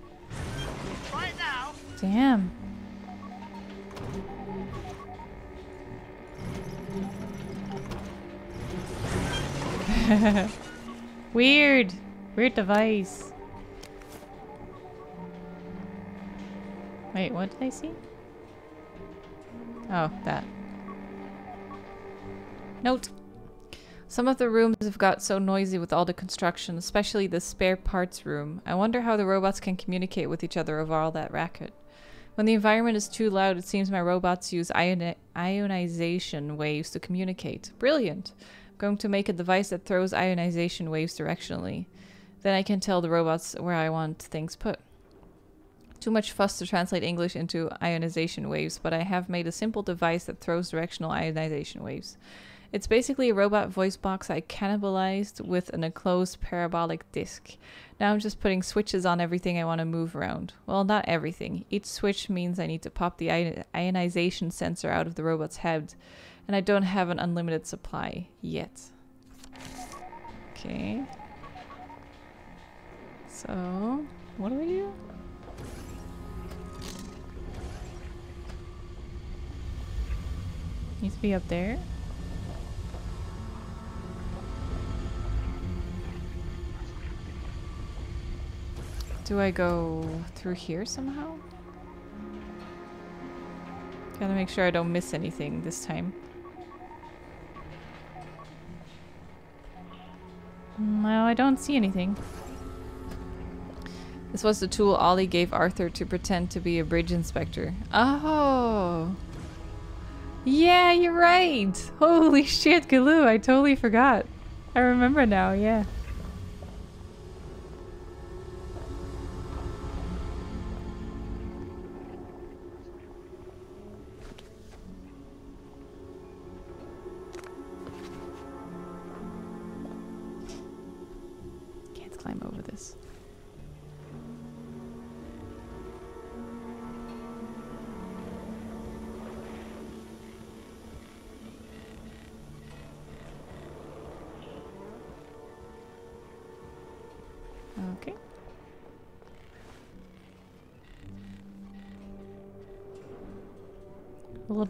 I: Try it now.
A: Damn. Weird. Weird device. Wait, what did I see? Oh, that. Note. Some of the rooms have got so noisy with all the construction, especially the spare parts room. I wonder how the robots can communicate with each other over all that racket. When the environment is too loud, it seems my robots use ioni- ionization waves to communicate. Brilliant! I'm going to make a device that throws ionization waves directionally. Then I can tell the robots where I want things put. Too much fuss to translate English into ionization waves, but I have made a simple device that throws directional ionization waves. It's basically a robot voice box I cannibalized with an enclosed parabolic disc. Now I'm just putting switches on everything I want to move around. Well, not everything. Each switch means I need to pop the ion- ionization sensor out of the robot's head, and I don't have an unlimited supply yet. Okay. So, what do we do? Needs to be up there. Do I go through here somehow? Gotta make sure I don't miss anything this time. No, I don't see anything. This was the tool Ollie gave Arthur to pretend to be a bridge inspector. Oh! Yeah, you're right! Holy shit, Galoo, I totally forgot. I remember now, yeah.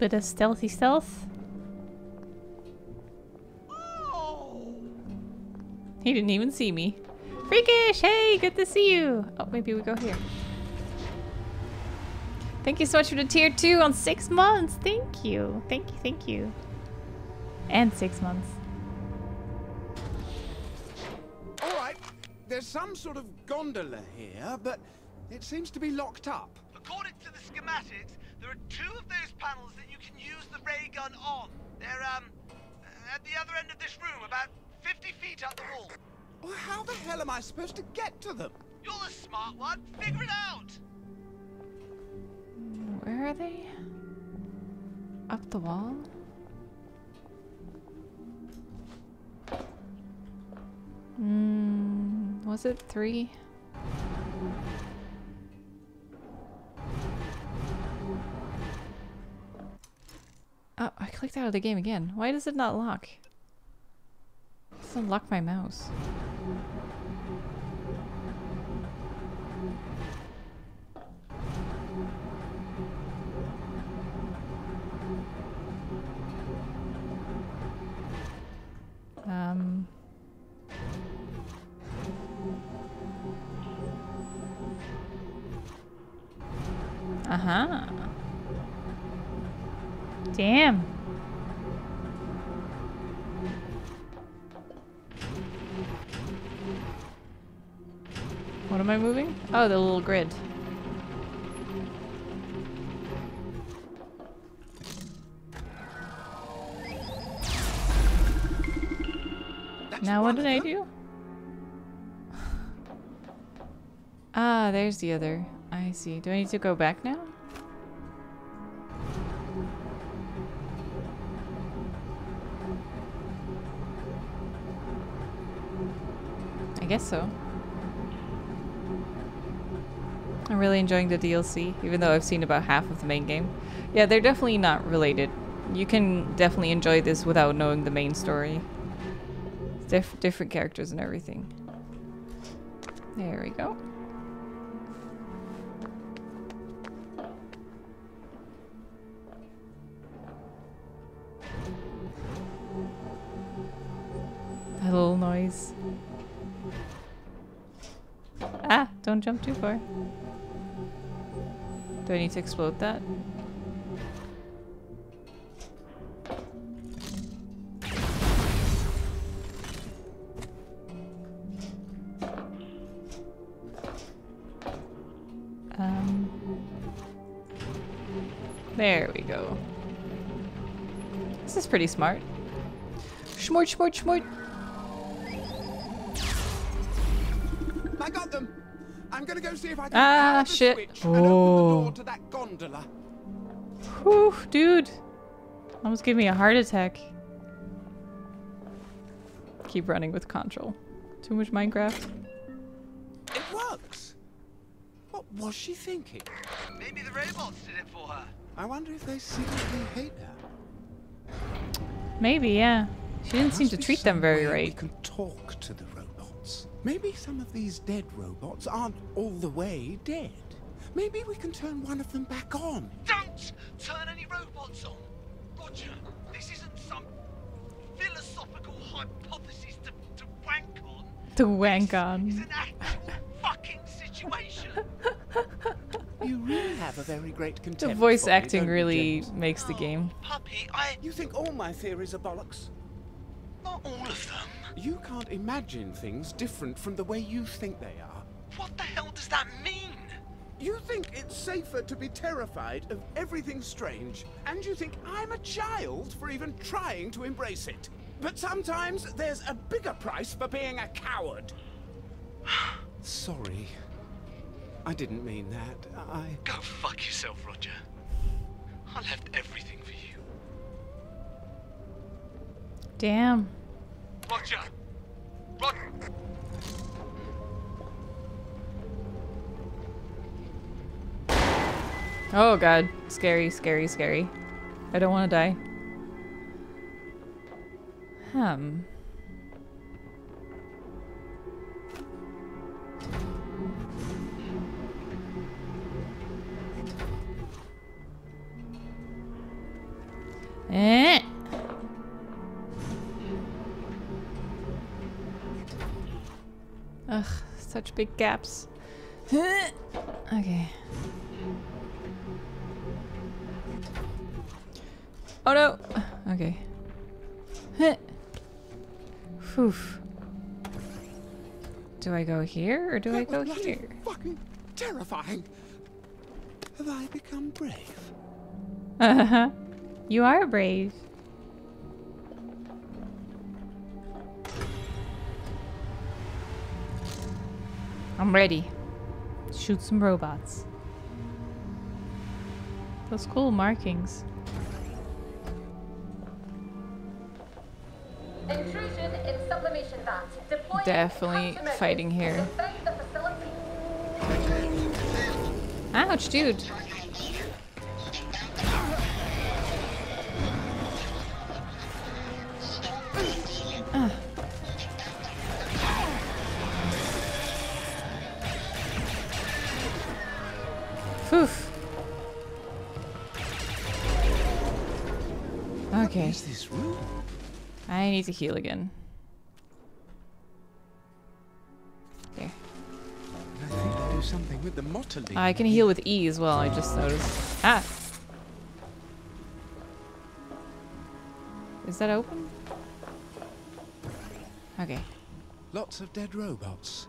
A: Bit of stealthy stealth. He didn't even see me. Freakish! Hey, good to see you! Oh, maybe we go here. Thank you so much for the tier 2 on 6 months! Thank you! Thank you, thank you. And 6 months.
F: All right, there's some sort of gondola here, but it seems to be locked up.
I: According to the schematics, there are two of those panels that you can use the ray gun on. They're, um, at the other end of this room, about 50 feet up the wall.
F: Well, how the hell am I supposed to get to them?
I: You're the smart one. Figure it out.
A: Where are they? Up the wall? Mm, was it three? Oh, I clicked out of the game again. Why does it not lock? It doesn't lock my mouse. Um. Uh huh. Damn. What am I moving? Oh, the little grid.
F: That's
A: Now what did I do? Ah, there's the other. I see. Do I need to go back now? Guess so. I'm really enjoying the DLC, even though I've seen about half of the main game. Yeah, they're definitely not related. You can definitely enjoy this without knowing the main story. Diff different characters and everything. There we go. That little noise. Don't jump too far. Do I need to explode that? Um, there we go. This is pretty smart. Schmort, schmort, schmort.
B: I'm gonna go see if I can
A: Ah,
B: the
A: shit.
B: switch and open the
A: Oh.
B: door to that gondola.
A: Whew, dude. Almost gave me a heart attack. Keep running with control. Too much Minecraft.
B: It works. What was she thinking?
I: Maybe the robots did it for her.
B: I wonder if they secretly hate her.
A: Maybe, yeah. She didn't seem to treat them very
B: way We
A: right.
B: can talk to the robots. Maybe some of these dead robots aren't all the way dead. Maybe we can turn one of them back on.
I: Don't turn any robots on. Roger, this isn't some philosophical hypothesis to, to wank on.
A: To wank on.
I: It's
A: on.
I: an actual fucking situation.
B: You really have a very great
A: The voice
B: for
A: acting
B: don't you,
A: really
B: James?
A: makes the
I: Oh,
A: game.
I: Puppy, I...
B: You think all my theories are bollocks?
I: Not all of them.
B: You can't imagine things different from the way you think they are.
I: What the hell does that mean?
B: You think it's safer to be terrified of everything strange, and you think I'm a child for even trying to embrace it. But sometimes there's a bigger price for being a coward. Sorry. I didn't mean that. I.
I: Go fuck yourself, Roger. I left everything for you.
A: Damn. Oh god. Scary, scary, scary. I don't want to die. Hmm. Eh. Ugh, such big gaps. okay. Oh no! Okay. Phew. Do I go here or do I go
B: was bloody
A: here?
B: Fucking terrifying. Have I become brave?
A: Uh huh. You are brave. I'm ready. Shoot some robots. Those cool markings.
D: Intrusion in sublimation vat. Deploying
A: Definitely fighting here.
D: Defend the facility.
A: Ouch, dude. Ah. Okay,
B: Is this room?
A: I need to heal again. There.
B: I think do something with the mottling.
A: I can heal with E as well, I just noticed. Ah! Is that open? Okay.
B: Lots of dead robots.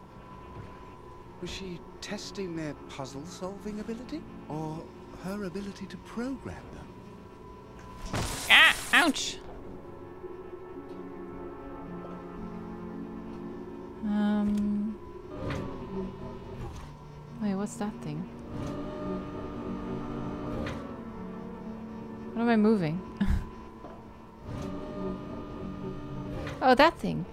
B: Was she testing their puzzle solving ability? Or her ability to program them?
A: Ah! Ouch! Um. Wait, what's that thing? What am I moving? oh, that thing.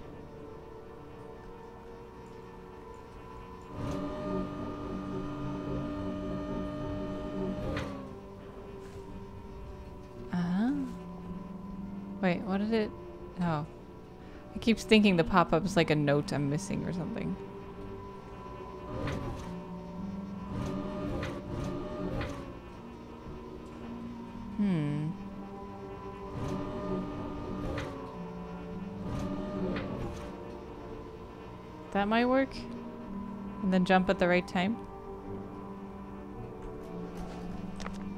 A: Wait, what did it? Oh. It keeps thinking the pop-up is like a note I'm missing or something. Hmm. That might work. And then jump at the right time.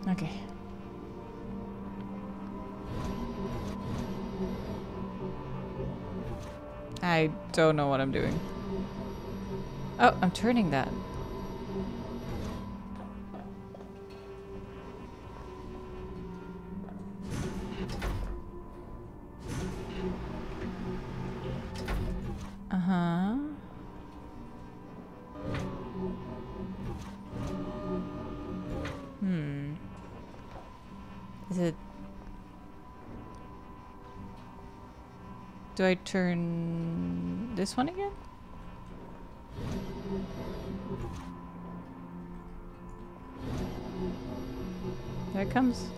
A: Okay. I don't know what I'm doing. Oh, I'm turning that. Uh-huh. Hmm. Is it... Do I turn this one again? There it comes.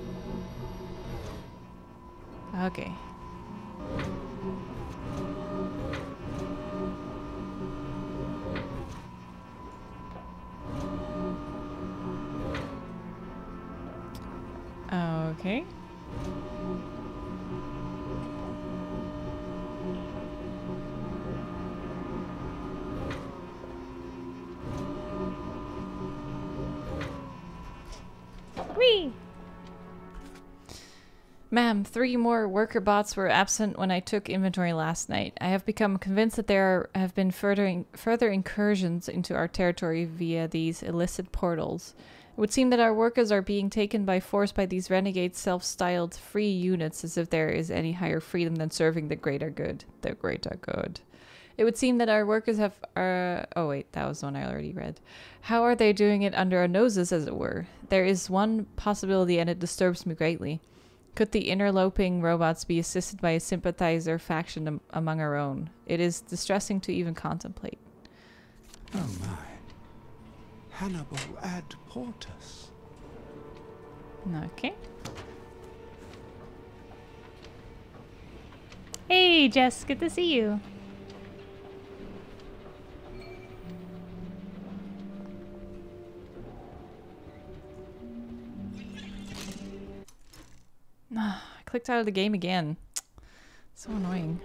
A: Three more worker bots were absent when I took inventory last night. I have become convinced that there have been further, in- further incursions into our territory via these illicit portals. It would seem that our workers are being taken by force by these renegade self-styled free units as if there is any higher freedom than serving the greater good. The greater good. It would seem that our workers have. Uh, oh, wait, that was one I already read. How are they doing it under our noses, as it were? There is one possibility, and it disturbs me greatly. Could the interloping robots be assisted by a sympathizer faction am- among our own? It is distressing to even contemplate.
B: Oh my. Hannibal ad portus.
A: Okay. Hey, Jess, good to see you. I clicked out of the game again. So annoying.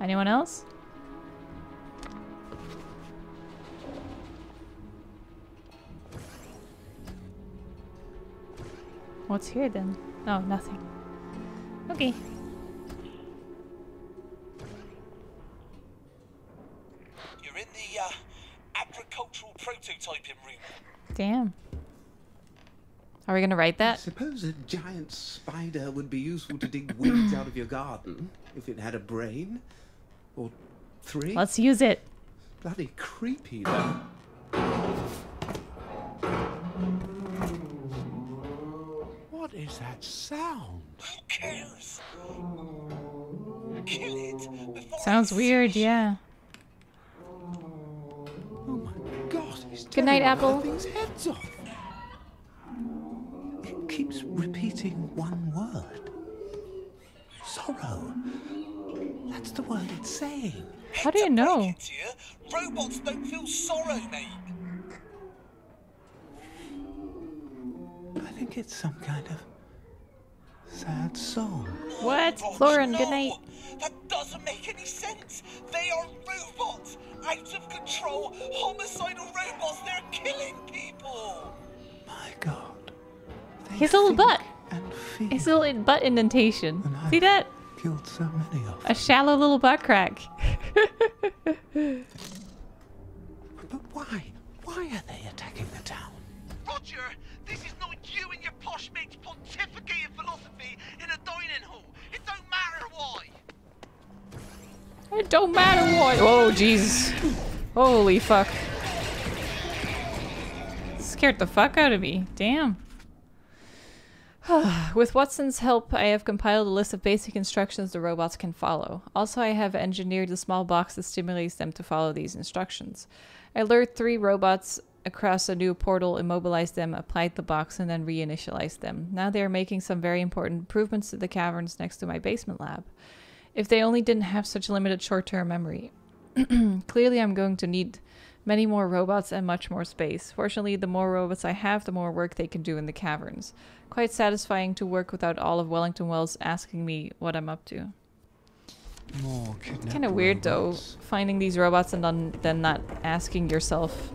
A: Anyone else? What's here then? Oh, nothing. Okay. Damn. Are we gonna write
B: I
A: that?
B: suppose a giant spider would be useful to dig weeds out of your garden if it had a brain. Or three.
A: Let's use it.
B: Bloody creepy though. What is that sound?
I: Who cares? Kill it before
A: Sounds weird, yeah. Good night, Apple.
B: of the thing's heads off. It keeps repeating one word. Sorrow. That's the word it's saying.
A: How do you know?
I: Robots don't feel sorrow, mate.
B: I think it's some kind of sad song.
A: What?
I: Oh,
A: Lauren,
I: no,
A: good night.
I: Oh, that doesn't make any sense. They are robots, out of control, homicidal robots. They're killing people.
B: My god. They
A: His little butt.
B: And feel.
A: His little in- butt indentation.
B: And
A: See
B: I've
A: that?
B: Killed so many of
A: A shallow little butt crack.
B: But why? Why are they attacking the town?
I: Roger, this is not you and your posh mates pontificating in a dining hall. It don't matter why.
A: It don't matter what. Oh, Jesus. Holy fuck. Scared the fuck out of me. Damn. With Watson's help, I have compiled a list of basic instructions the robots can follow. Also, I have engineered a small box that stimulates them to follow these instructions. I lured three robots across a new portal, immobilized them, applied the box, and then reinitialized them. Now they are making some very important improvements to the caverns next to my basement lab. If they only didn't have such limited short term memory. Clearly, I'm going to need Many more robots and much more space. Fortunately, the more robots I have, the more work they can do in the caverns. Quite satisfying to work without all of Wellington Wells asking me what I'm up to.
B: More
A: Kind of weird though, finding these robots and then then not asking yourself,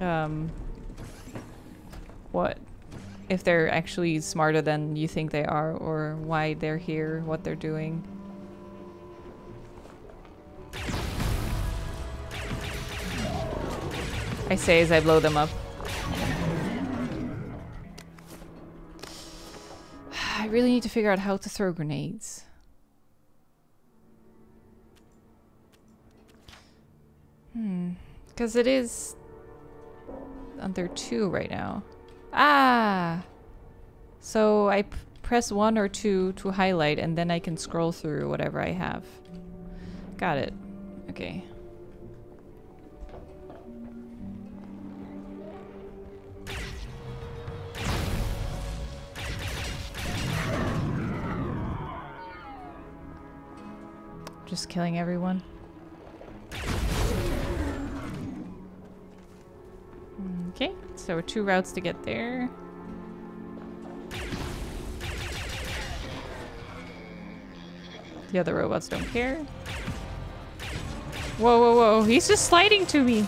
A: um, what if they're actually smarter than you think they are, or why they're here, what they're doing. I say as I blow them up. I really need to figure out how to throw grenades. Hmm. Because it is under two right now. Ah! So I press one or two to highlight and then I can scroll through whatever I have. Got it. Okay. Just killing everyone. Okay, so two routes to get there. The other robots don't care. Whoa, whoa, whoa. He's just sliding to me.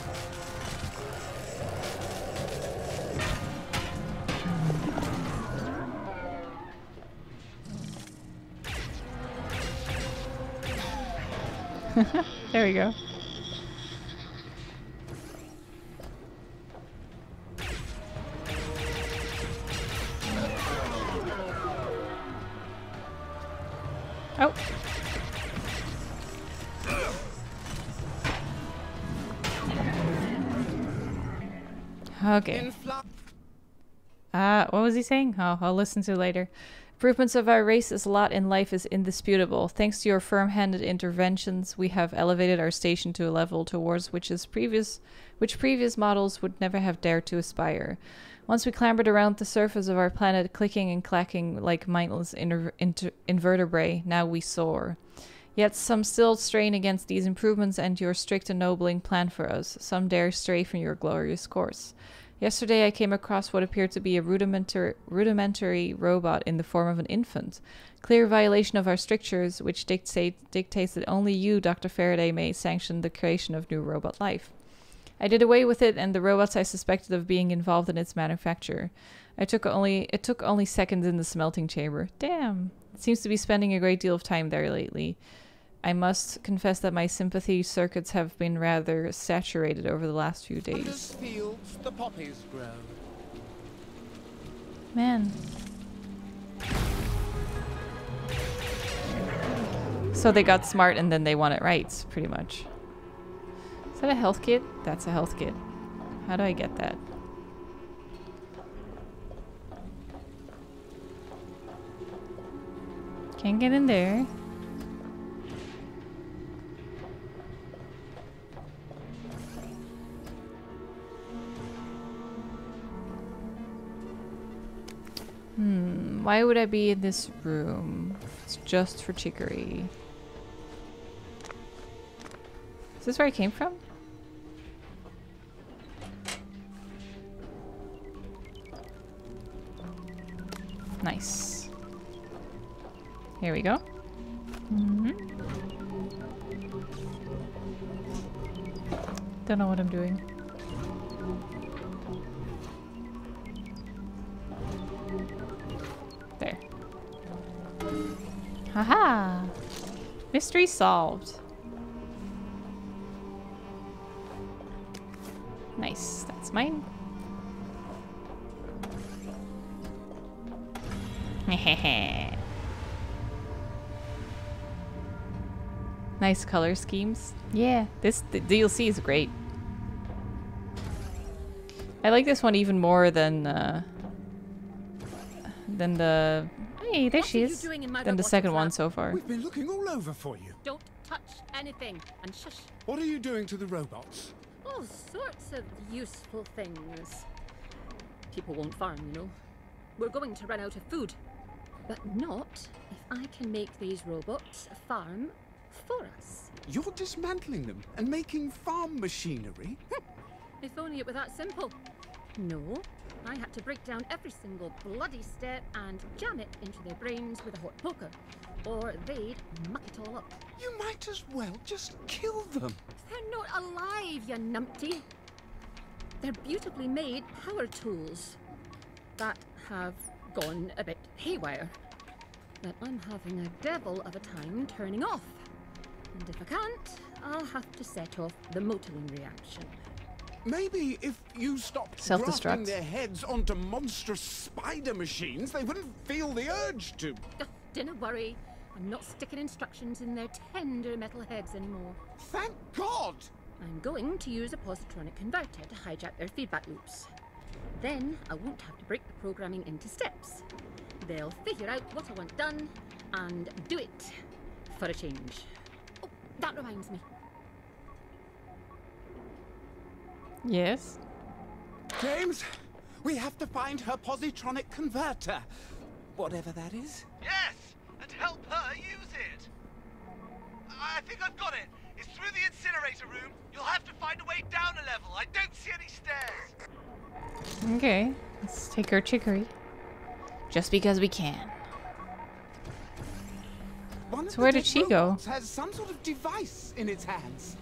A: there we go. Oh. Okay. Uh, what was he saying? Oh, I'll listen to it later. Improvements of our race's lot in life is indisputable. Thanks to your firm-handed interventions, we have elevated our station to a level towards which is previous, which previous models would never have dared to aspire. Once we clambered around the surface of our planet, clicking and clacking like mindless invertebrate, now we soar. Yet some still strain against these improvements and your strict ennobling plan for us. Some dare stray from your glorious course. Yesterday I came across what appeared to be a rudimentary, rudimentary robot in the form of an infant. Clear violation of our strictures, which dictate, dictates that only you, Dr. Faraday, may sanction the creation of new robot life. I did away with it and the robots I suspected of being involved in its manufacture. I took only it took only seconds in the smelting chamber. Damn. It seems to be spending a great deal of time there lately. I must confess that my sympathy circuits have been rather saturated over the last few days.
F: fields, the poppies grow.
A: Man. So they got smart and then they want it right, pretty much. Is that a health kit? That's a health kit. How do I get that? Can't get in there. Hmm, why would I be in this room? It's just for chicory. Is this where I came from? Nice. Here we go. hmm Don't know what I'm doing. There. Haha! Mystery solved. Nice. That's mine. nice color schemes. Yeah, this the DLC is great. I like this one even more than uh, than the hey there
J: What
A: she
J: are you
A: is
J: doing in my
A: than the second one so far.
F: We've been looking all over for you.
J: Don't touch anything. And shush.
F: What are you doing to the robots?
J: All sorts of useful things. People won't farm, you know. We're going to run out of food. But not if I can make these robots farm for us.
F: You're dismantling them and making farm machinery? Hmm.
D: If only it were that simple. No, I had to break down every single bloody step and jam it into their brains with a hot poker, or they'd muck it all up.
K: You might as well just kill them.
D: They're not alive, you numpty. They're beautifully made power tools that have gone a bit haywire. That I'm having a devil of a time turning off. And if I can't, I'll have to set off the motoring reaction.
B: Maybe if you stopped
A: Self-destruct.
B: grafting their heads onto monstrous spider machines, they wouldn't feel the urge to.
D: Ugh, Dinna worry. I'm not sticking instructions in their tender metal heads anymore.
B: Thank God!
D: I'm going to use a positronic converter to hijack their feedback loops. Then I won't have to break the programming into steps. They'll figure out what I want done and do it for a change. Oh, that reminds me.
A: Yes.
B: James, we have to find her positronic converter. Whatever that is.
I: Yes, and help her use it. I think I've got it. It's through the incinerator room. You'll have to find a way down a level. I don't see any stairs.
A: Okay. Let's take our chicory. Just because we can.
B: One
A: So where did she go?
B: robots Has some sort of device in its hands.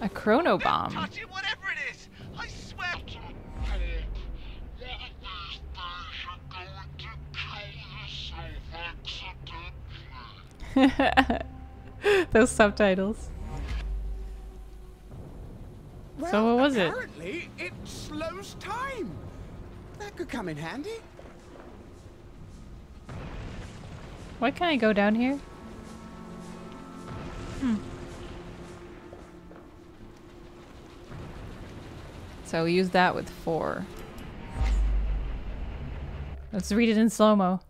A: A chrono bomb.
I: touch it, whatever it is. I swear.
A: Those subtitles.
B: Well,
A: So what was it?
B: Apparently, it slows time. That could come in handy.
A: Why can't I go down here? Hmm. So we use that with four. Let's read it in slow-mo.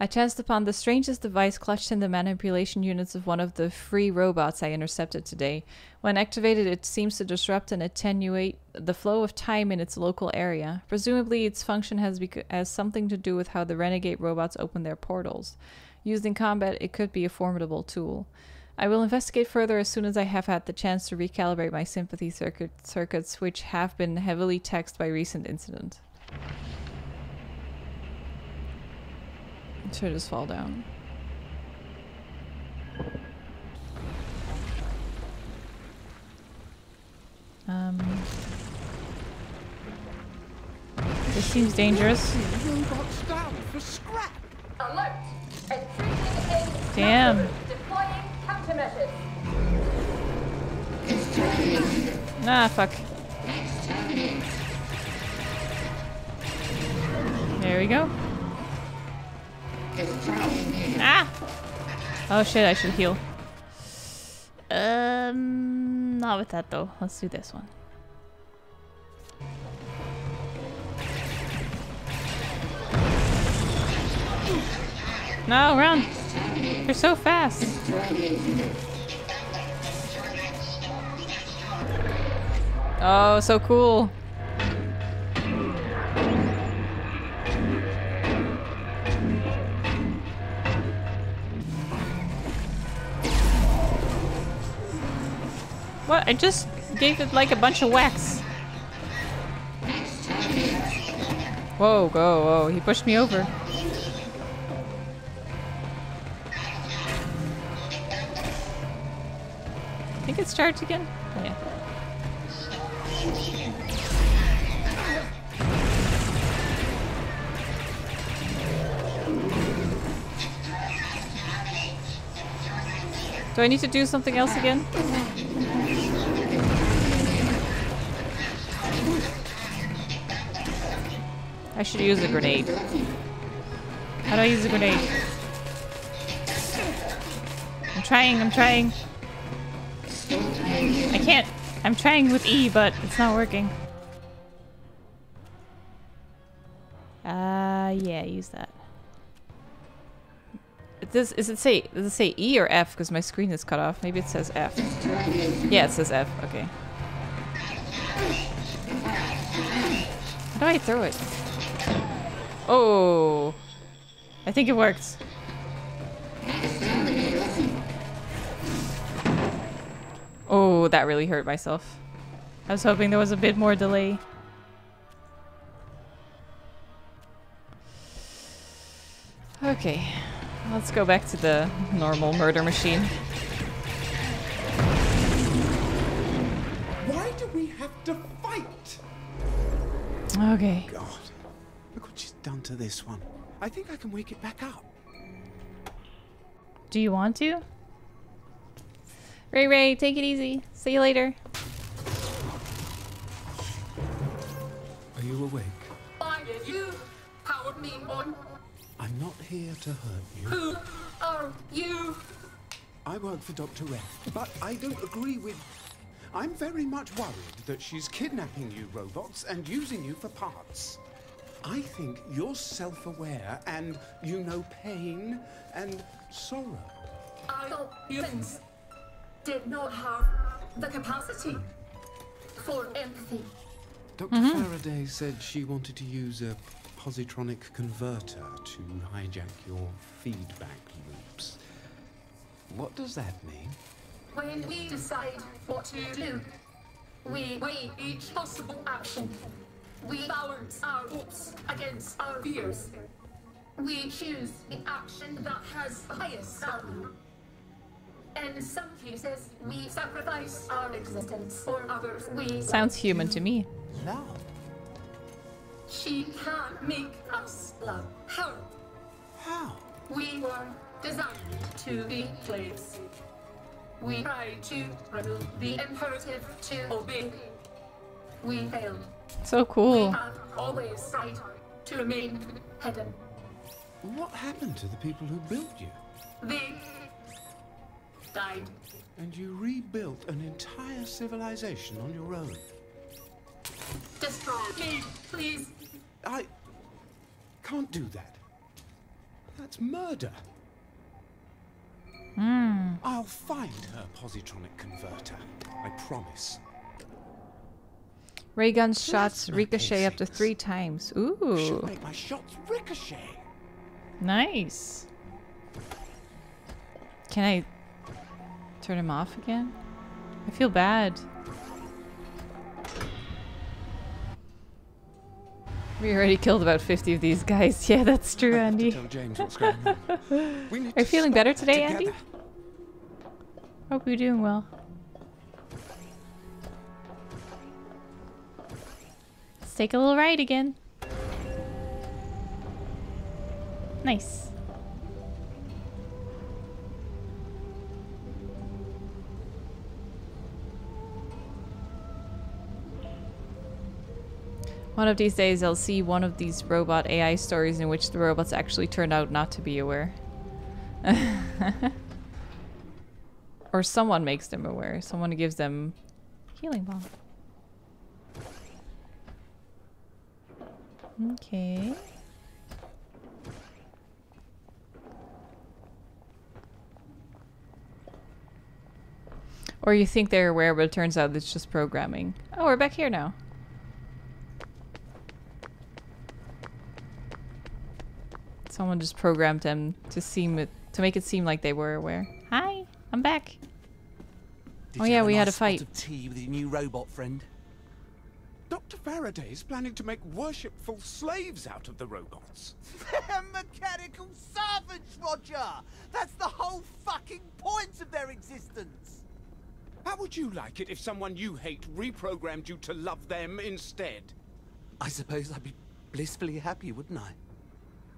A: I chanced upon the strangest device clutched in the manipulation units of one of the free robots I intercepted today. When activated, it seems to disrupt and attenuate the flow of time in its local area. Presumably, its function has, has something to do with how the renegade robots open their portals. Used in combat, it could be a formidable tool. I will investigate further as soon as I have had the chance to recalibrate my sympathy circuit circuits, which have been heavily taxed by recent incident. Should just fall down. Um, this seems dangerous. Damn.
L: deploying countermeasures.
A: Ah, fuck. There we go. Ah! Oh shit, I should heal. Um, not with that though. Let's do this one. No, run! You're so fast. Oh, so cool. What? I just gave it like a bunch of wax. Whoa, go, whoa. He pushed me over. I think it starts again. Oh, yeah. Do I need to do something else again? Should use a grenade. How do I use a grenade? I'm trying, I'm trying. I can't. I'm trying with E, but it's not working. Uh, yeah, use that. Does, is it say, does it say E or F? Because my screen is cut off. Maybe it says F. Yeah, it says F. Okay. How do I throw it? Oh. I think it worked. Oh, that really hurt myself. I was hoping there was a bit more delay. Okay, let's go back to the normal murder machine.
F: Why do we have to fight?
A: Okay.
B: Done to this one. I think I can wake it back up.
A: Do you want to? Ray Ray, take it easy. See you later.
B: Are you awake?
D: Are you? Powered me on.
B: I'm not here to hurt you.
D: Who are you?
B: I work for Dr. Ref, but I don't agree with. I'm very much worried that she's kidnapping you robots and using you for parts. I think you're self aware and you know pain and sorrow.
D: I oh, thought humans did not have the capacity for empathy.
B: Doctor mm-hmm. Faraday said she wanted to use a positronic converter to hijack your feedback loops. What does that mean?
D: When we decide what to do, we weigh each possible action. We balance our hopes against our fears. We choose the action that has highest value. In some cases, we sacrifice our existence for others. We
A: Sounds human to me.
B: Love.
D: She can't make us love her.
B: How?
D: We were designed to be slaves. We tried to remove the imperative to obey. We failed.
A: So
D: We
A: cool.
D: have always tried to remain hidden.
B: What happened to the people who built you?
D: They died.
B: And you rebuilt an entire civilization on your own.
D: Destroy me, please.
B: I can't do that. That's murder. Hmm. I'll find her positronic converter. I promise.
A: Ray gun's shots ricochet up to three times. Ooh.
B: Should make my shots ricochet.
A: nice. Can I turn him off again? I feel bad. We already killed about 50 of these guys. Yeah, that's true,
B: I have to
A: Andy.
B: tell James what's going on. We need
A: Are you feeling better today, Andy?
B: together.
A: Hope you're doing well. Let's take a little ride again. Nice. One of these days, I'll see one of these robot AI stories in which the robots actually turned out not to be aware. or someone makes them aware. Someone gives them healing bomb. Okay. Or you think they're aware, but it turns out it's just programming. Oh, we're back here now. Someone just programmed them to seem it to make it seem like they were aware. Hi, I'm back.
I: Did
A: Oh, yeah, we had a fight.
I: tea with your new robot friend.
F: Dr. Faraday is planning to make worshipful slaves out of the robots.
I: They're mechanical servants, Roger! That's the whole fucking point of their existence!
F: How would you like it if someone you hate reprogrammed you to love them instead?
I: I suppose I'd be blissfully happy, wouldn't I?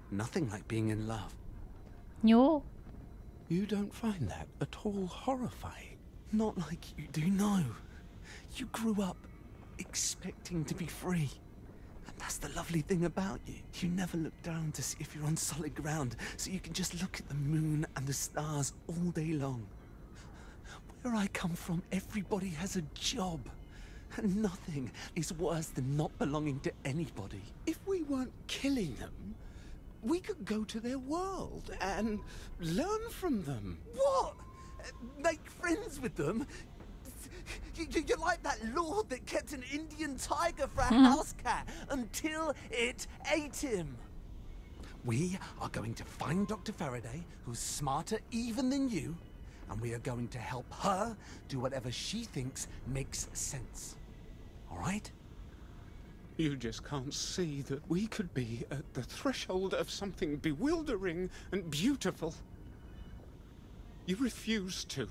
I: Nothing like being in love.
A: Yo.
B: You don't find that at all horrifying.
I: Not like you do, no. You grew up expecting to be free. And that's the lovely thing about you. You never look down to see if you're on solid ground, so you can just look at the moon and the stars all day long. Where I come from, everybody has a job. And nothing is worse than not belonging to anybody.
F: If we weren't killing them, we could go to their world and learn from them.
I: What? Make friends with them? You, you, you're like that lord that kept an Indian tiger for a mm-hmm. house cat until it ate him. We are going to find Dr. Faraday, who's smarter even than you, and we are going to help her do whatever she thinks makes sense. All right?
B: You just can't see that we could be at the threshold of something bewildering and beautiful. You refuse to.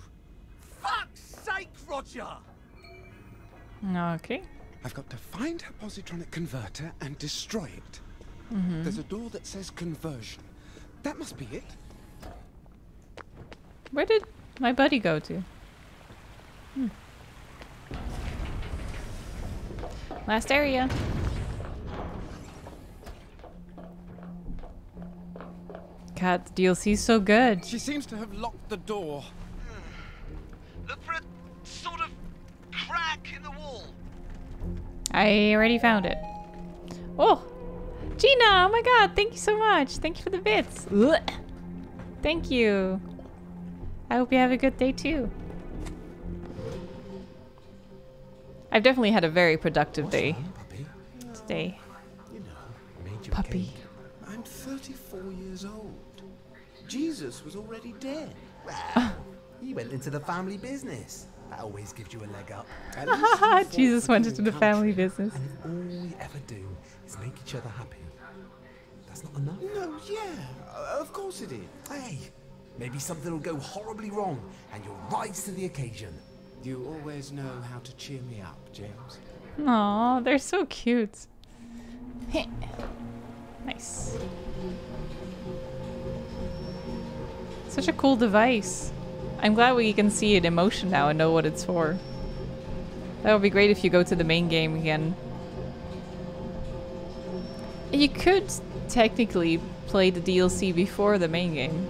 I: Fuck's sake, Roger!
A: Okay.
B: I've got to find her positronic converter and destroy it. There's a door that says conversion. That must be it.
A: Where did my buddy go to? Hmm. Last area. God, the DLC's so good.
B: She seems to have locked the door.
I: Look for a sort of crack in the wall.
A: I already found it. Oh, Gina! Oh my God! Thank you so much. Thank you for the bits. Ugh. Thank you. I hope you have a good day too. I've definitely had a very productive day
I: Puppy,
A: today.
I: you know, made you
A: Puppy.
I: cake.
F: I'm 34 years old. Jesus was already dead. Uh.
I: He went into the family business. That always gives you a leg up.
F: At least you fought
A: Jesus went into the family business.
I: And all we ever do is make each other happy, that's not enough.
F: No, yeah, of course it is.
I: Hey, maybe something will go horribly wrong and you'll rise to the occasion.
B: You always know how to cheer me up, James.
A: Aw, they're so cute. nice. Such a cool device. I'm glad we can see it in motion now and know what it's for. That would be great if you go to the main game again. You could technically play the DLC before the main game.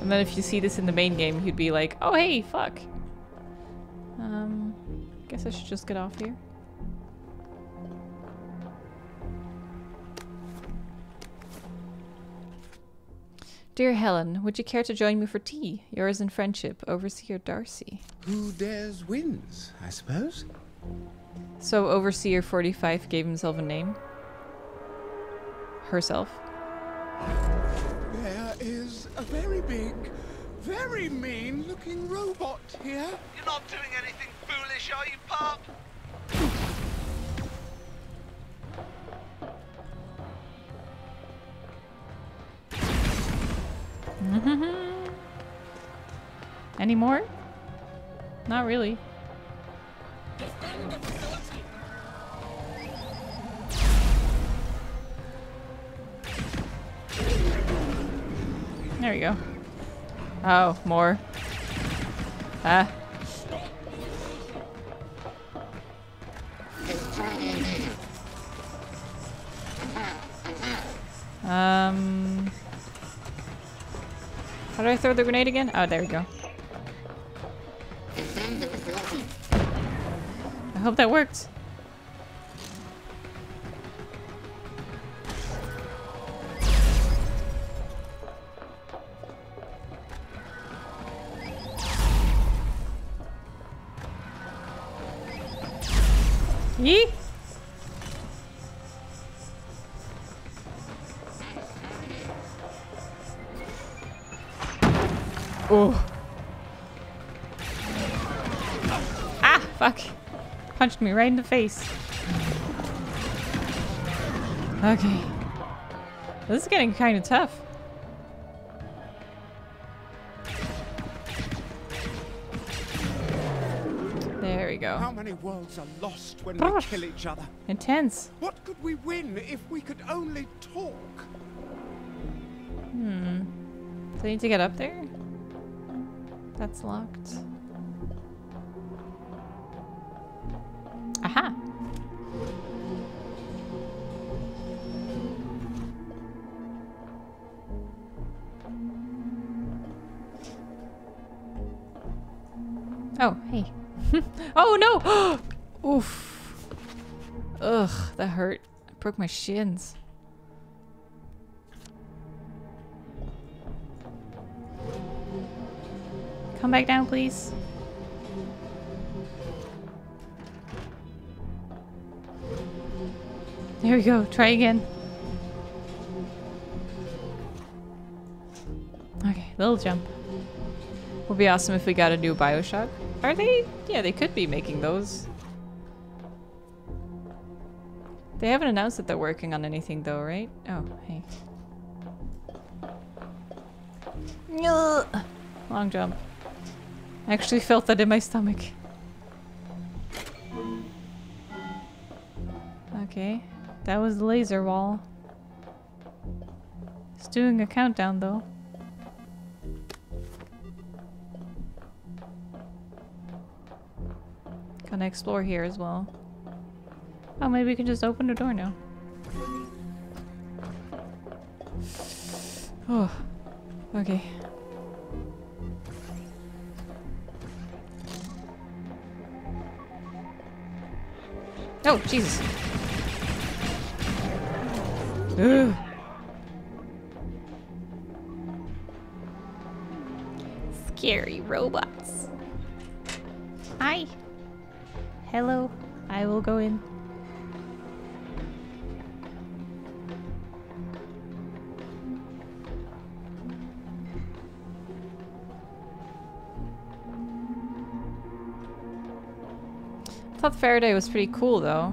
A: And then if you see this in the main game, you'd be like, oh hey, fuck. Um, guess I should just get off here. Dear Helen, would you care to join me for tea? Yours in friendship, Overseer Darcy.
B: Who dares wins, I suppose?
A: So Overseer 45 gave himself a name? Herself?
B: There is a very big, very mean looking robot here.
I: You're not doing anything foolish, are you, pup?
A: Any more? Not really. There you go. Oh, more. Ah. Um. How do I throw the grenade again? Oh, there we go. I hope that worked. Yee! Oh. Ah, fuck. Punched me right in the face. Okay. This is getting kind of tough. There we go.
B: How many worlds are lost when we kill each other?
A: Intense.
B: What could we win if we could only talk?
A: Hmm. Do I need to get up there? That's locked. Aha! Oh, hey. oh no! Oof. Ugh, that hurt. I broke my shins. Come back down, please. There we go. Try again. Okay, little jump. Would be awesome if we got a new Bioshock. Are they? Yeah, they could be making those. They haven't announced that they're working on anything though, right? Oh, hey. Long jump. I actually felt that in my stomach. Okay. That was the laser wall. It's doing a countdown though. Gonna explore here as well. Oh, maybe we can just open the door now. Oh, okay. Oh, Jesus. Scary robots. Hi. Hello. I will go in. Thought Faraday was pretty cool though.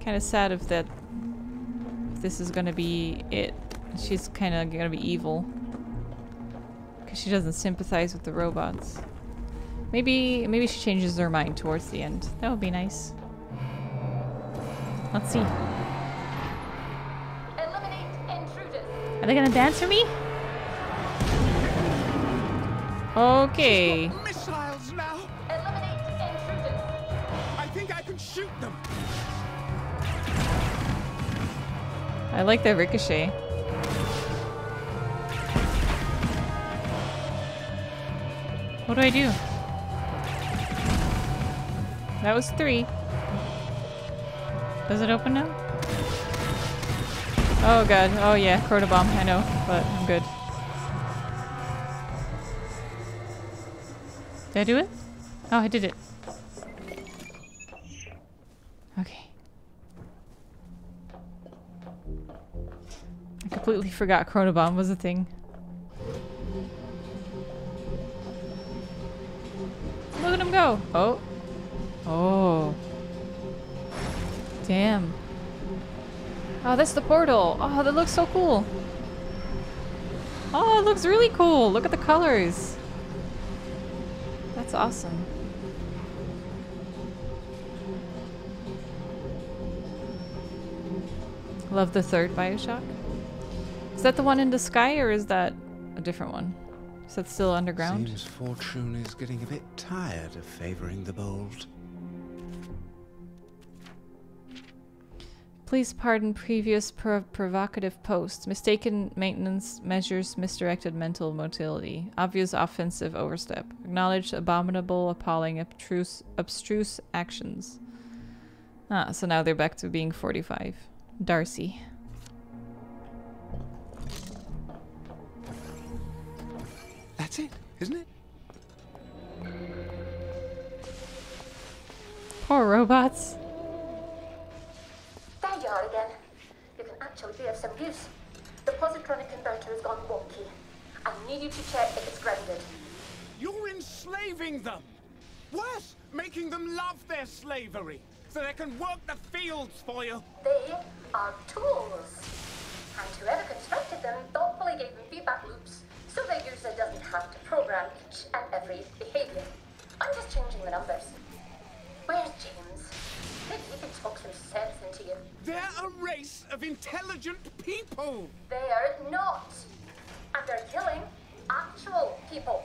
A: Kind of sad if that if this is gonna be it. She's kind of gonna be evil because she doesn't sympathize with the robots. Maybe maybe she changes her mind towards the end. That would be nice. Let's see.
D: Eliminate intruders.
A: Are they gonna dance for me? Okay. Like the ricochet. What do I do? That was three. Does it open now? Oh god. Oh yeah, Chrono bomb. I know, but I'm good. Did I do it? Oh, I did it. Forgot Chronobomb was a thing. Look at him go! Oh. Oh. Damn. Oh, that's the portal. Oh, that looks so cool. Oh, it looks really cool. Look at the colors. That's awesome. Love the third Bioshock. Is that the one in the sky or is that a different one? Is that still underground?
B: Seems fortune is getting a bit tired of favoring the bold.
A: Please pardon previous prov- provocative posts. Mistaken maintenance measures misdirected mental motility. Obvious offensive overstep. Acknowledged abominable, appalling, abstruse, abstruse actions. Ah, so now they're back to being 45. Darcy.
B: That's it, isn't it?
A: Poor robots.
D: There you are again. You can actually be of some use. The positronic converter has gone wonky. I need you to check if it's grounded.
F: You're enslaving them! Worse, making them love their slavery, so they can work the fields for you!
D: They are tools. And whoever constructed them thoughtfully gave them feedback loops, so the user doesn't have to program each and every behavior. I'm just changing the numbers. Where's James? Maybe he can talk some sense into you.
F: They're a race of intelligent people!
D: They are not. And they're killing actual people.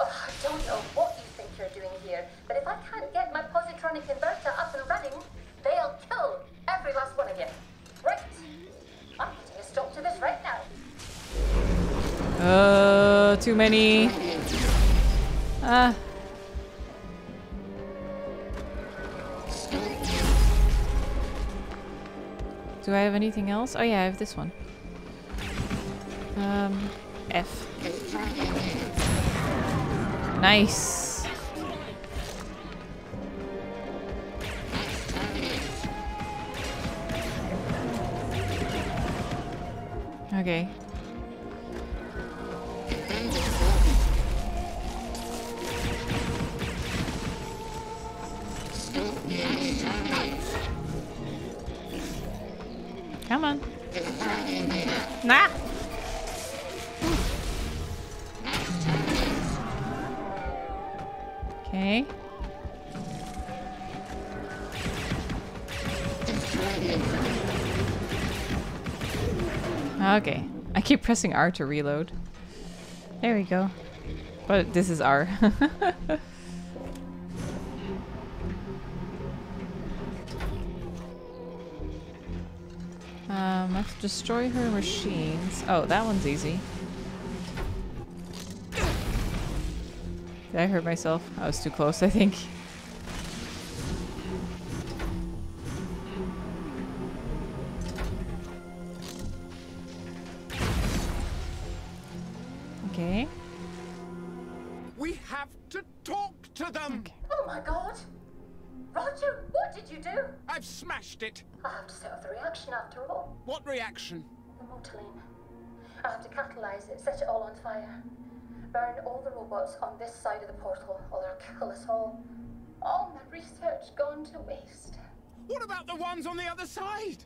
D: I don't know what you think you're doing here, but if I can't get my positronic converter up and running, they'll kill every last one of you. Right. I'm putting a stop to this right now.
A: Uh, too many. Ah. Do I have anything else? Oh yeah, I have this one. Um, F. Nice. Okay. Come on. Nah. Okay. Okay. I keep pressing R to reload. There we go. But this is R. um, destroy her machines. Oh, that one's easy. Did I hurt myself? I was too close, I think.
D: After all.
F: What reaction?
D: The motoline. I have to catalyze it, set it all on fire. Burn all the robots on this side of the portal, or they'll kill us all. All my research gone to waste.
F: What about the ones on the other side?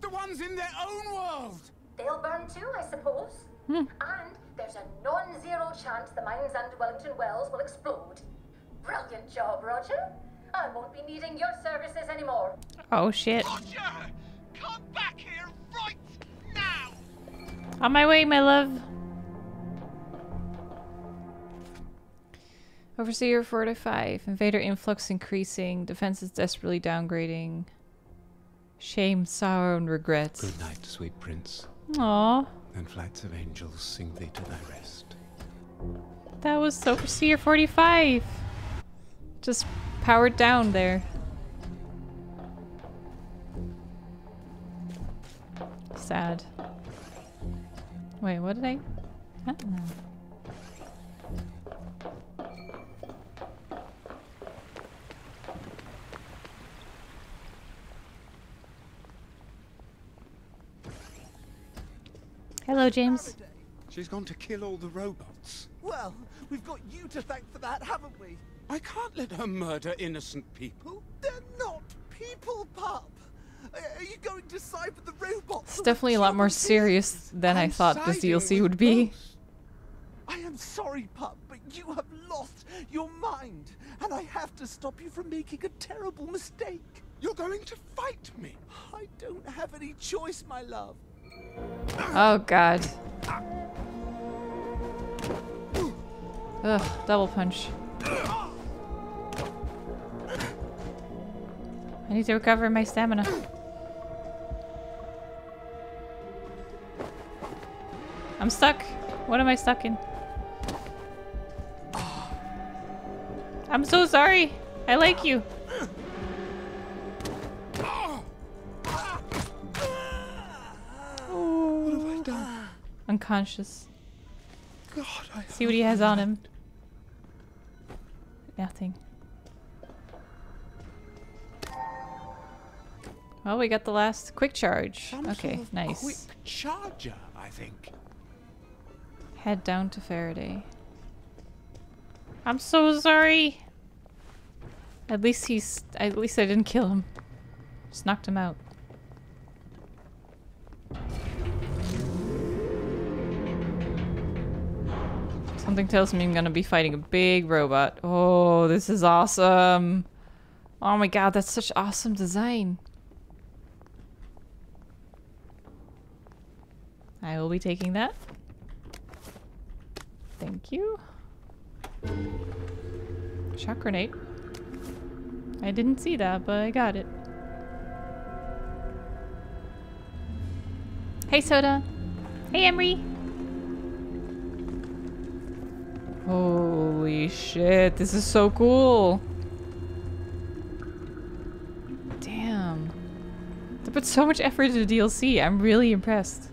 F: The ones in their own world?
D: They'll burn too, I suppose. Hmm. And there's a non-zero chance the mines under Wellington Wells will explode. Brilliant job, Roger. I won't be needing your services anymore.
A: Oh shit.
F: Roger! Come back here right now!
A: On my way, my love. Overseer 45. Invader influx increasing. Defenses desperately downgrading. Shame, sorrow, and regrets.
B: Good night, sweet prince.
A: Aw,
B: And flights of angels sing thee to thy rest.
A: that was Overseer 45. Just powered down there. Sad. Wait, what did I? Huh? Hello, James.
B: She's gone to kill all the robots.
I: Well, we've got you to thank for that, haven't we?
F: I can't let her murder innocent people.
I: They're not people, pup. Are you going to side with the robots?
A: It's definitely a lot more serious than I
F: I'm
A: thought this
F: siding
A: DLC would be.
F: both.
I: I am sorry, pup, but you have lost your mind, and I have to stop you from making a terrible mistake.
F: You're going to fight me.
I: I don't have any choice, my love.
A: Oh god. Ugh, double punch. I need to recover my stamina. I'm stuck. What am I stuck in? I'm so sorry. I like you.
B: What have I done?
A: Unconscious.
B: God, I
A: See what he has on him. Nothing. Well, we got the last quick charge.
F: Some
A: okay,
F: sort of
A: nice.
F: Quick charger, I think.
A: Head down to Faraday. I'm so sorry. At least he's. At least I didn't kill him. Just knocked him out. Something tells me I'm gonna be fighting a big robot. Oh, this is awesome. Oh my god, that's such awesome design. I will be taking that. Thank you. Shot grenade. I didn't see that, but I got it. Hey, Soda. Hey, Emery. Holy shit, this is so cool. Damn. They put so much effort into the DLC. I'm really impressed.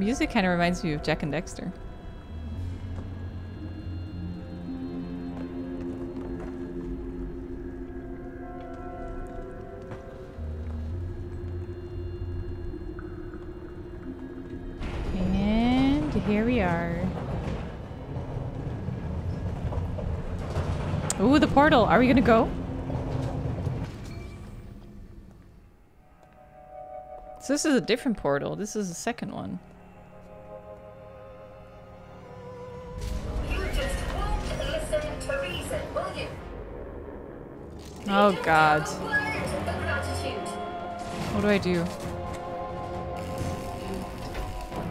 A: music kind of reminds me of Jak and Daxter. And here we are. Ooh, the portal. Are we gonna go? So this is a different portal. This is the second one. Oh god. What do I do?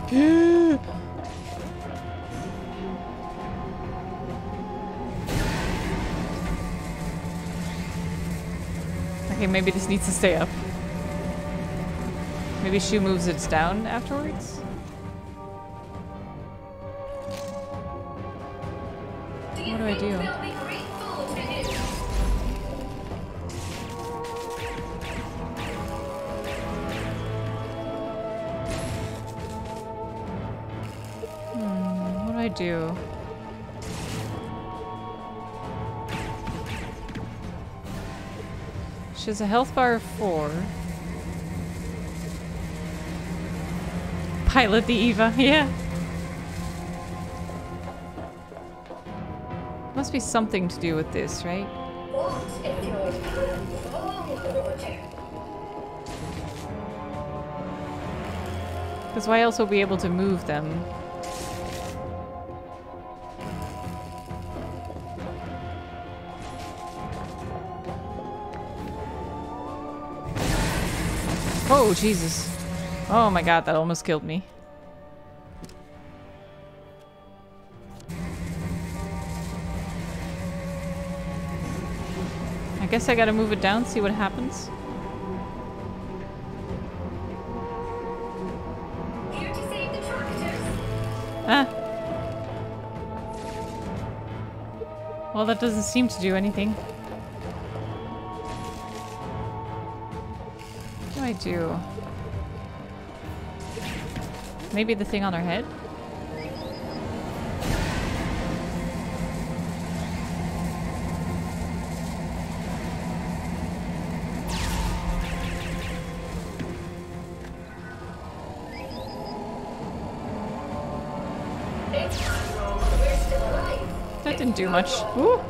A: okay, maybe this needs to stay up. Maybe she moves it down afterwards? What do I do? Do She has a health bar of four. Pilot the Eva, yeah. Must be something to do with this, right? Because why else will we be able to move them? Oh, Jesus. Oh my god, that almost killed me. I guess I gotta move it down, see what happens. Ah. Well, that doesn't seem to do anything. Do Maybe the thing on her head? That didn't do much. Ooh.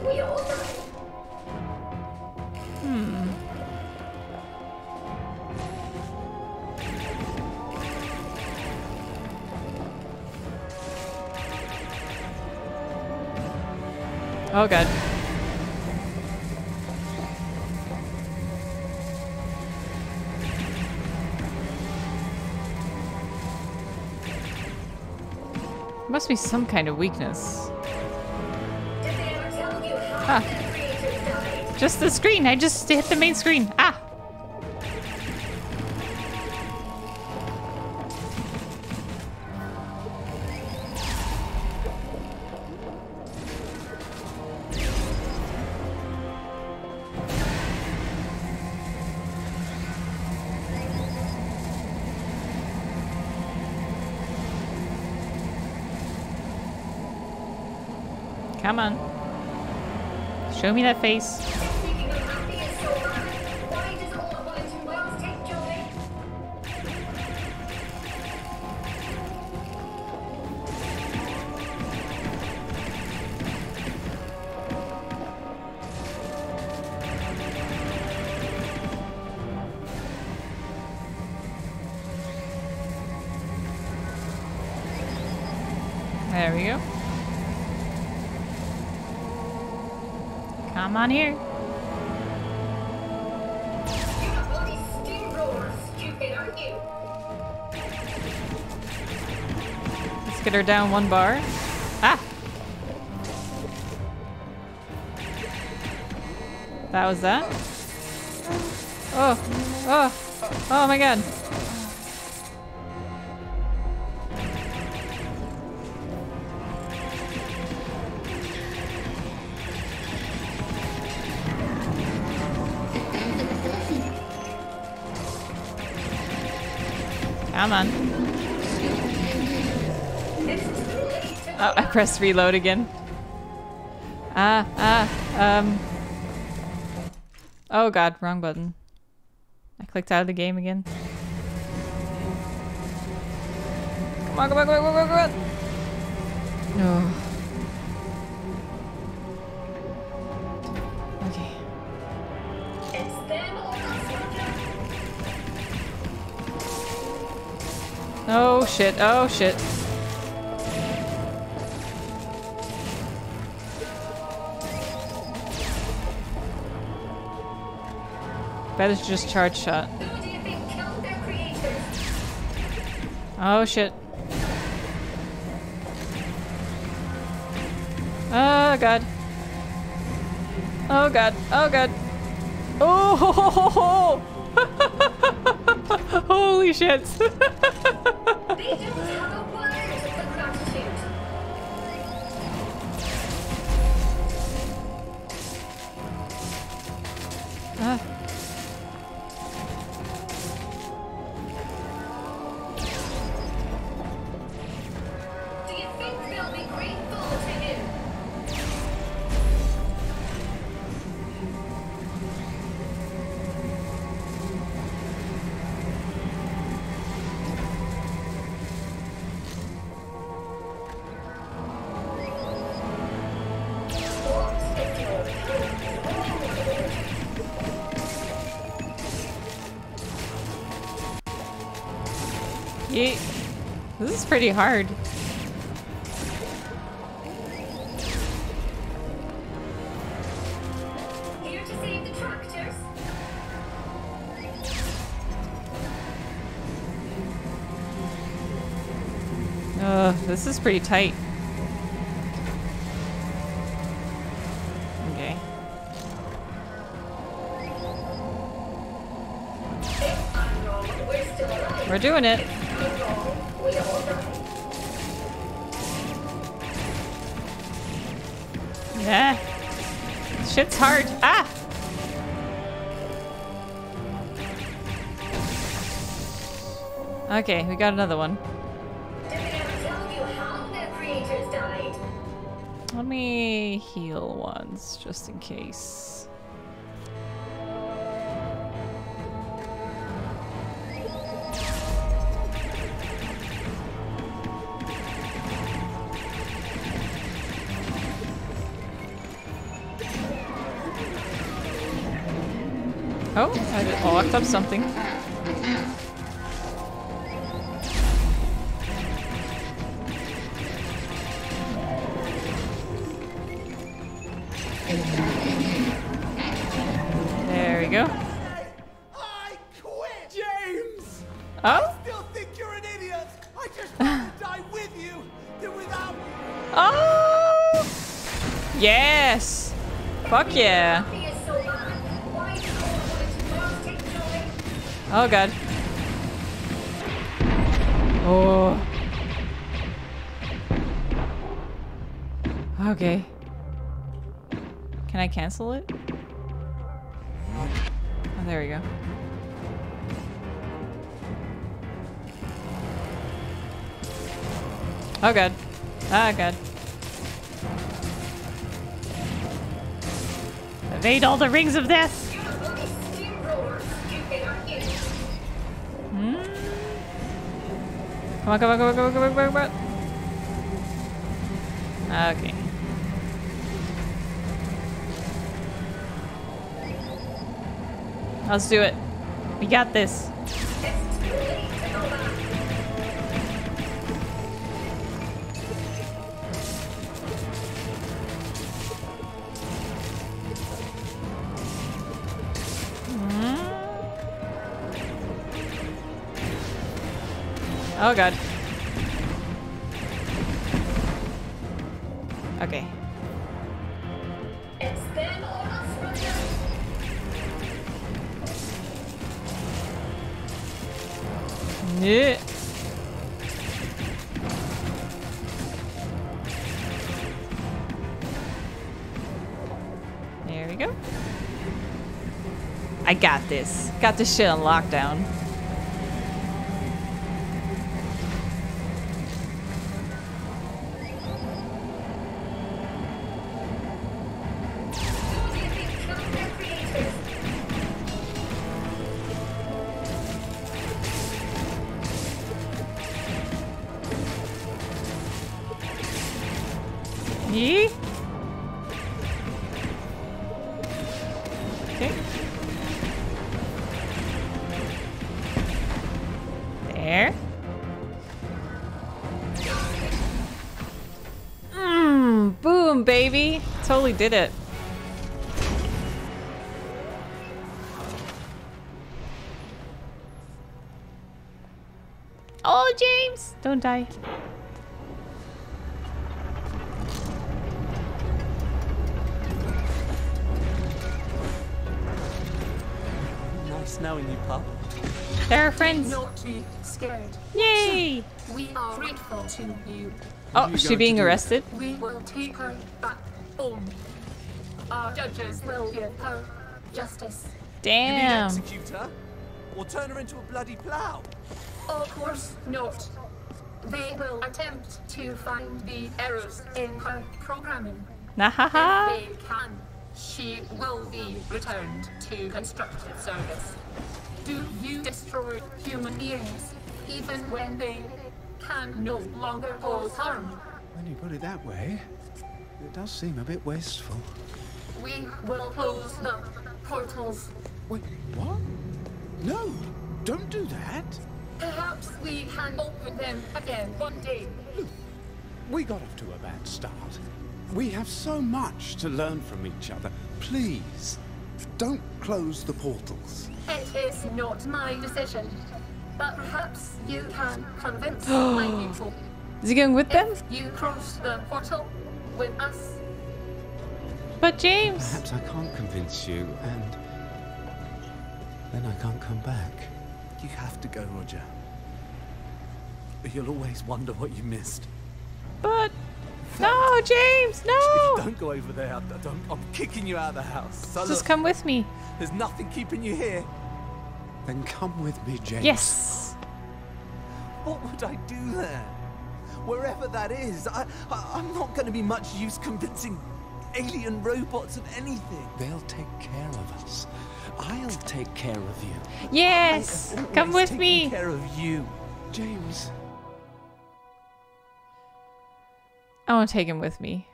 A: Oh god. Must be some kind of weakness.
D: Did they ever tell you how
A: Ah.
D: the creators died?
A: Just the screen. I just hit the main screen. Show me that face.
D: There we happy is so bad, why does all the Wellington Wells take Johnny?
A: There we go. Here. Let's get her down one bar. Ah! That was that? Oh! Oh! Oh my god! Oh, I pressed reload again. Ah, ah, um. Oh god, wrong button. I clicked out of the game again. Come on, come on, come on, come on, come on! No. Okay.
D: Us, Roger.
A: Oh shit, oh shit. Bet it's just charge shot. Oh shit. Oh god. Oh god. Oh god. Oh ho ho ho ho! Holy shit. pretty hard.
D: Here to save the tractors?
A: Uh, this is pretty tight. Okay.
D: If I'm wrong, we're still alive.
A: We're doing it. Shit's hard. Ah! Okay, we got another one. Let me heal once, just in case. I up something. There we go.
F: I quit! James!
A: Oh?
F: Still think you're an idiot! I just rather die with you than without you!
A: Oh! Yes! Fuck yeah. Cancel it? Oh, there we go. Oh god. Ah god. Evade all the rings of death! Hmm? Come on, come on, come on, come on, come on, come on, come on. Okay. Let's do it. We got this.
D: Back.
A: Oh god. Got this shit on lockdown. Did it. Oh, James! Don't die.
I: Nice knowing you, pup.
A: They're our friends.
D: Not be scared.
A: Yay!
D: We are grateful to you.
A: Oh,
B: you
A: is she being arrested?
D: We will take her back home. Our judges will give her justice.
I: You mean
A: Damn.
I: execute her? Or turn her into a bloody plough?
D: Of course not. They will attempt to find the errors in her programming.
A: Nahaha.
D: If they can, she will be returned to constructed service. Do you destroy human beings even when they can no longer cause harm?
B: When you put it that way, it does seem a bit wasteful.
D: We will close the portals.
B: Wait, what? No, don't do that.
D: Perhaps we can open them again one day.
B: Look, We got off to a bad start. We have so much to learn from each other. Please, don't close the portals.
D: It is not my decision. But perhaps you can convince my people.
A: Is he going with them?
D: You cross the portal with us,
A: But James.
B: Perhaps I can't convince you, and then I can't come back.
I: You have to go, Roger. You'll always wonder what you missed.
A: But no, James,
I: If you
A: no.
I: don't go over there, I don't, I'm kicking you out of the house. So
A: Just
I: look,
A: come with me.
I: there's nothing keeping you here.
B: Then come with me, James.
A: Yes.
I: What would I do there? Wherever that is, I, I, I'm not going to be much use convincing alien robots of anything.
B: They'll take care of us. I'll take care of you.
A: Yes. Come with
I: taken
A: me.
I: care of you.
B: James,
A: I want to take him with me.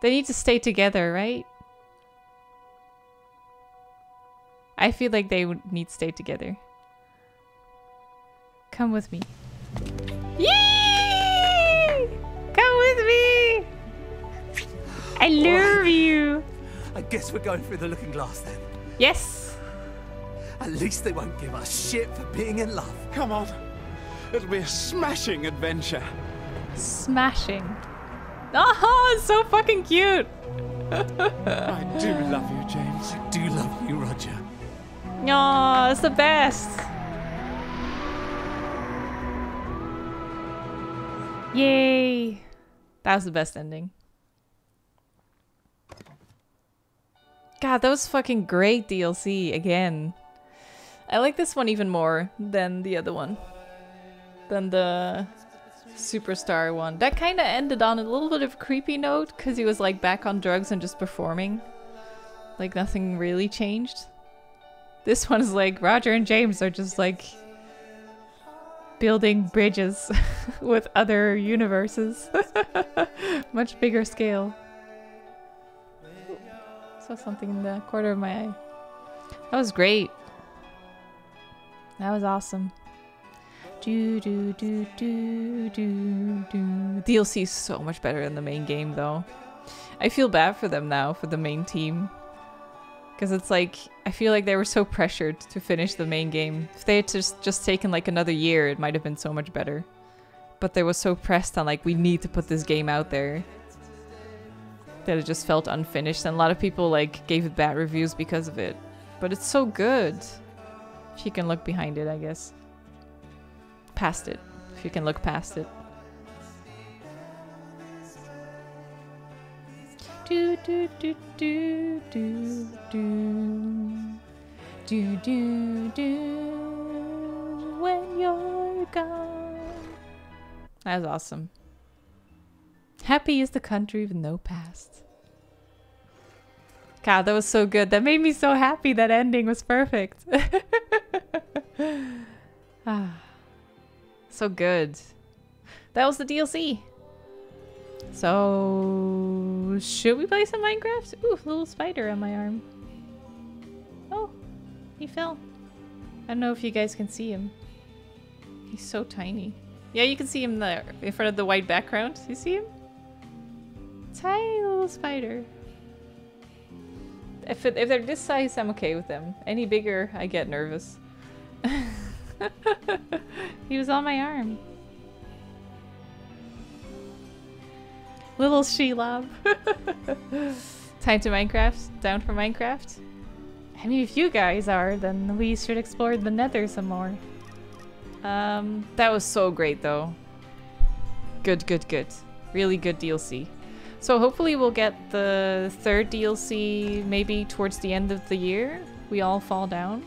A: They need to stay together, right? I feel like they would need to stay together. Come with me. Yay! Come with me! I love you.
I: I guess we're going through the looking glass then.
A: Yes.
I: At least they won't give us shit for being in love.
B: come on. It'll be a smashing adventure.
A: Smashing. Oh, it's so fucking cute.
B: I do love you, James.
I: I do love you, Roger.
A: Oh, it's the best. Yay. That was the best ending. God, that was fucking great DLC again. I like this one even more than the other one. Than the Superstar one. That kind of ended on a little bit of creepy note because he was like back on drugs and just performing. Like nothing really changed. This one is like Roger and James are just like building bridges with other universes. Much bigger scale. Saw something in the corner of my eye. That was great. That was awesome. Do do do do do do. DLC is so much better than the main game though. I feel bad for them now for the main team. Because it's like, I feel like they were so pressured to finish the main game. If they had just, just taken like another year, it might have been so much better. But they were so pressed on like, we need to put this game out there. That it just felt unfinished. And a lot of people like gave it bad reviews because of it. But it's so good. If you can look behind it, I guess. Past it. If you can look past it. Do do do do do do do do do when you're gone. That was awesome. Happy is the country with no past. God, that was so good. That made me so happy. That ending was perfect. ah, so good. That was the DLC. So, should we play some Minecraft? Ooh, little spider on my arm. Oh, he fell. I don't know if you guys can see him. He's so tiny. Yeah, you can see him there in front of the white background. You see him? Tiny little spider. If, it, if they're this size, I'm okay with them. Any bigger, I get nervous. he was on my arm. Little Shelob. Time to Minecraft? Down for Minecraft? I mean, if you guys are, then we should explore the nether some more. Um, that was so great though. Good, good, good. Really good DLC. So hopefully we'll get the third DLC maybe towards the end of the year. We all fall down.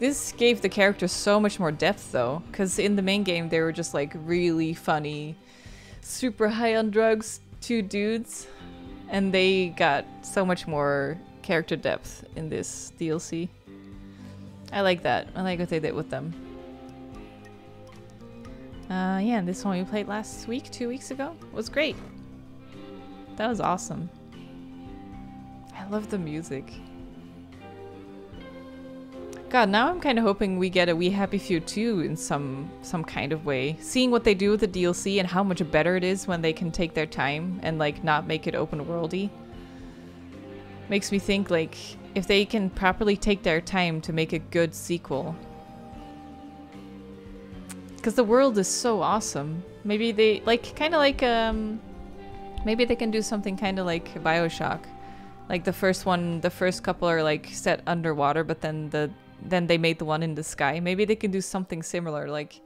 A: This gave the characters so much more depth though, because in the main game they were just like really funny, super high on drugs, two dudes, and they got so much more character depth in this DLC. I like that. I like what they did with them. Uh, yeah, this one we played last week, two weeks ago, was great. That was awesome. I love the music. God, now I'm kind of hoping we get a We Happy Few 2 in some some kind of way. Seeing what they do with the DLC and how much better it is when they can take their time and like not make it open worldy. Makes me think like if they can properly take their time to make a good sequel. Cuz the world is so awesome. Maybe they like kind of like um maybe they can do something kind of like BioShock. Like the first one, the first couple are like set underwater, but then the then they made the one in the sky. Maybe they can do something similar, like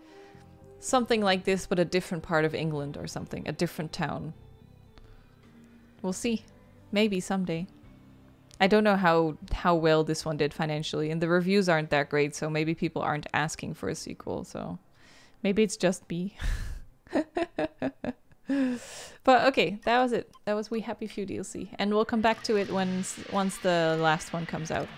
A: something like this, but a different part of England or something, a different town. We'll see. Maybe someday. I don't know how how well this one did financially, and the reviews aren't that great, so maybe people aren't asking for a sequel. So maybe it's just me. but okay, that was it. That was We Happy Few DLC, and we'll come back to it once once the last one comes out.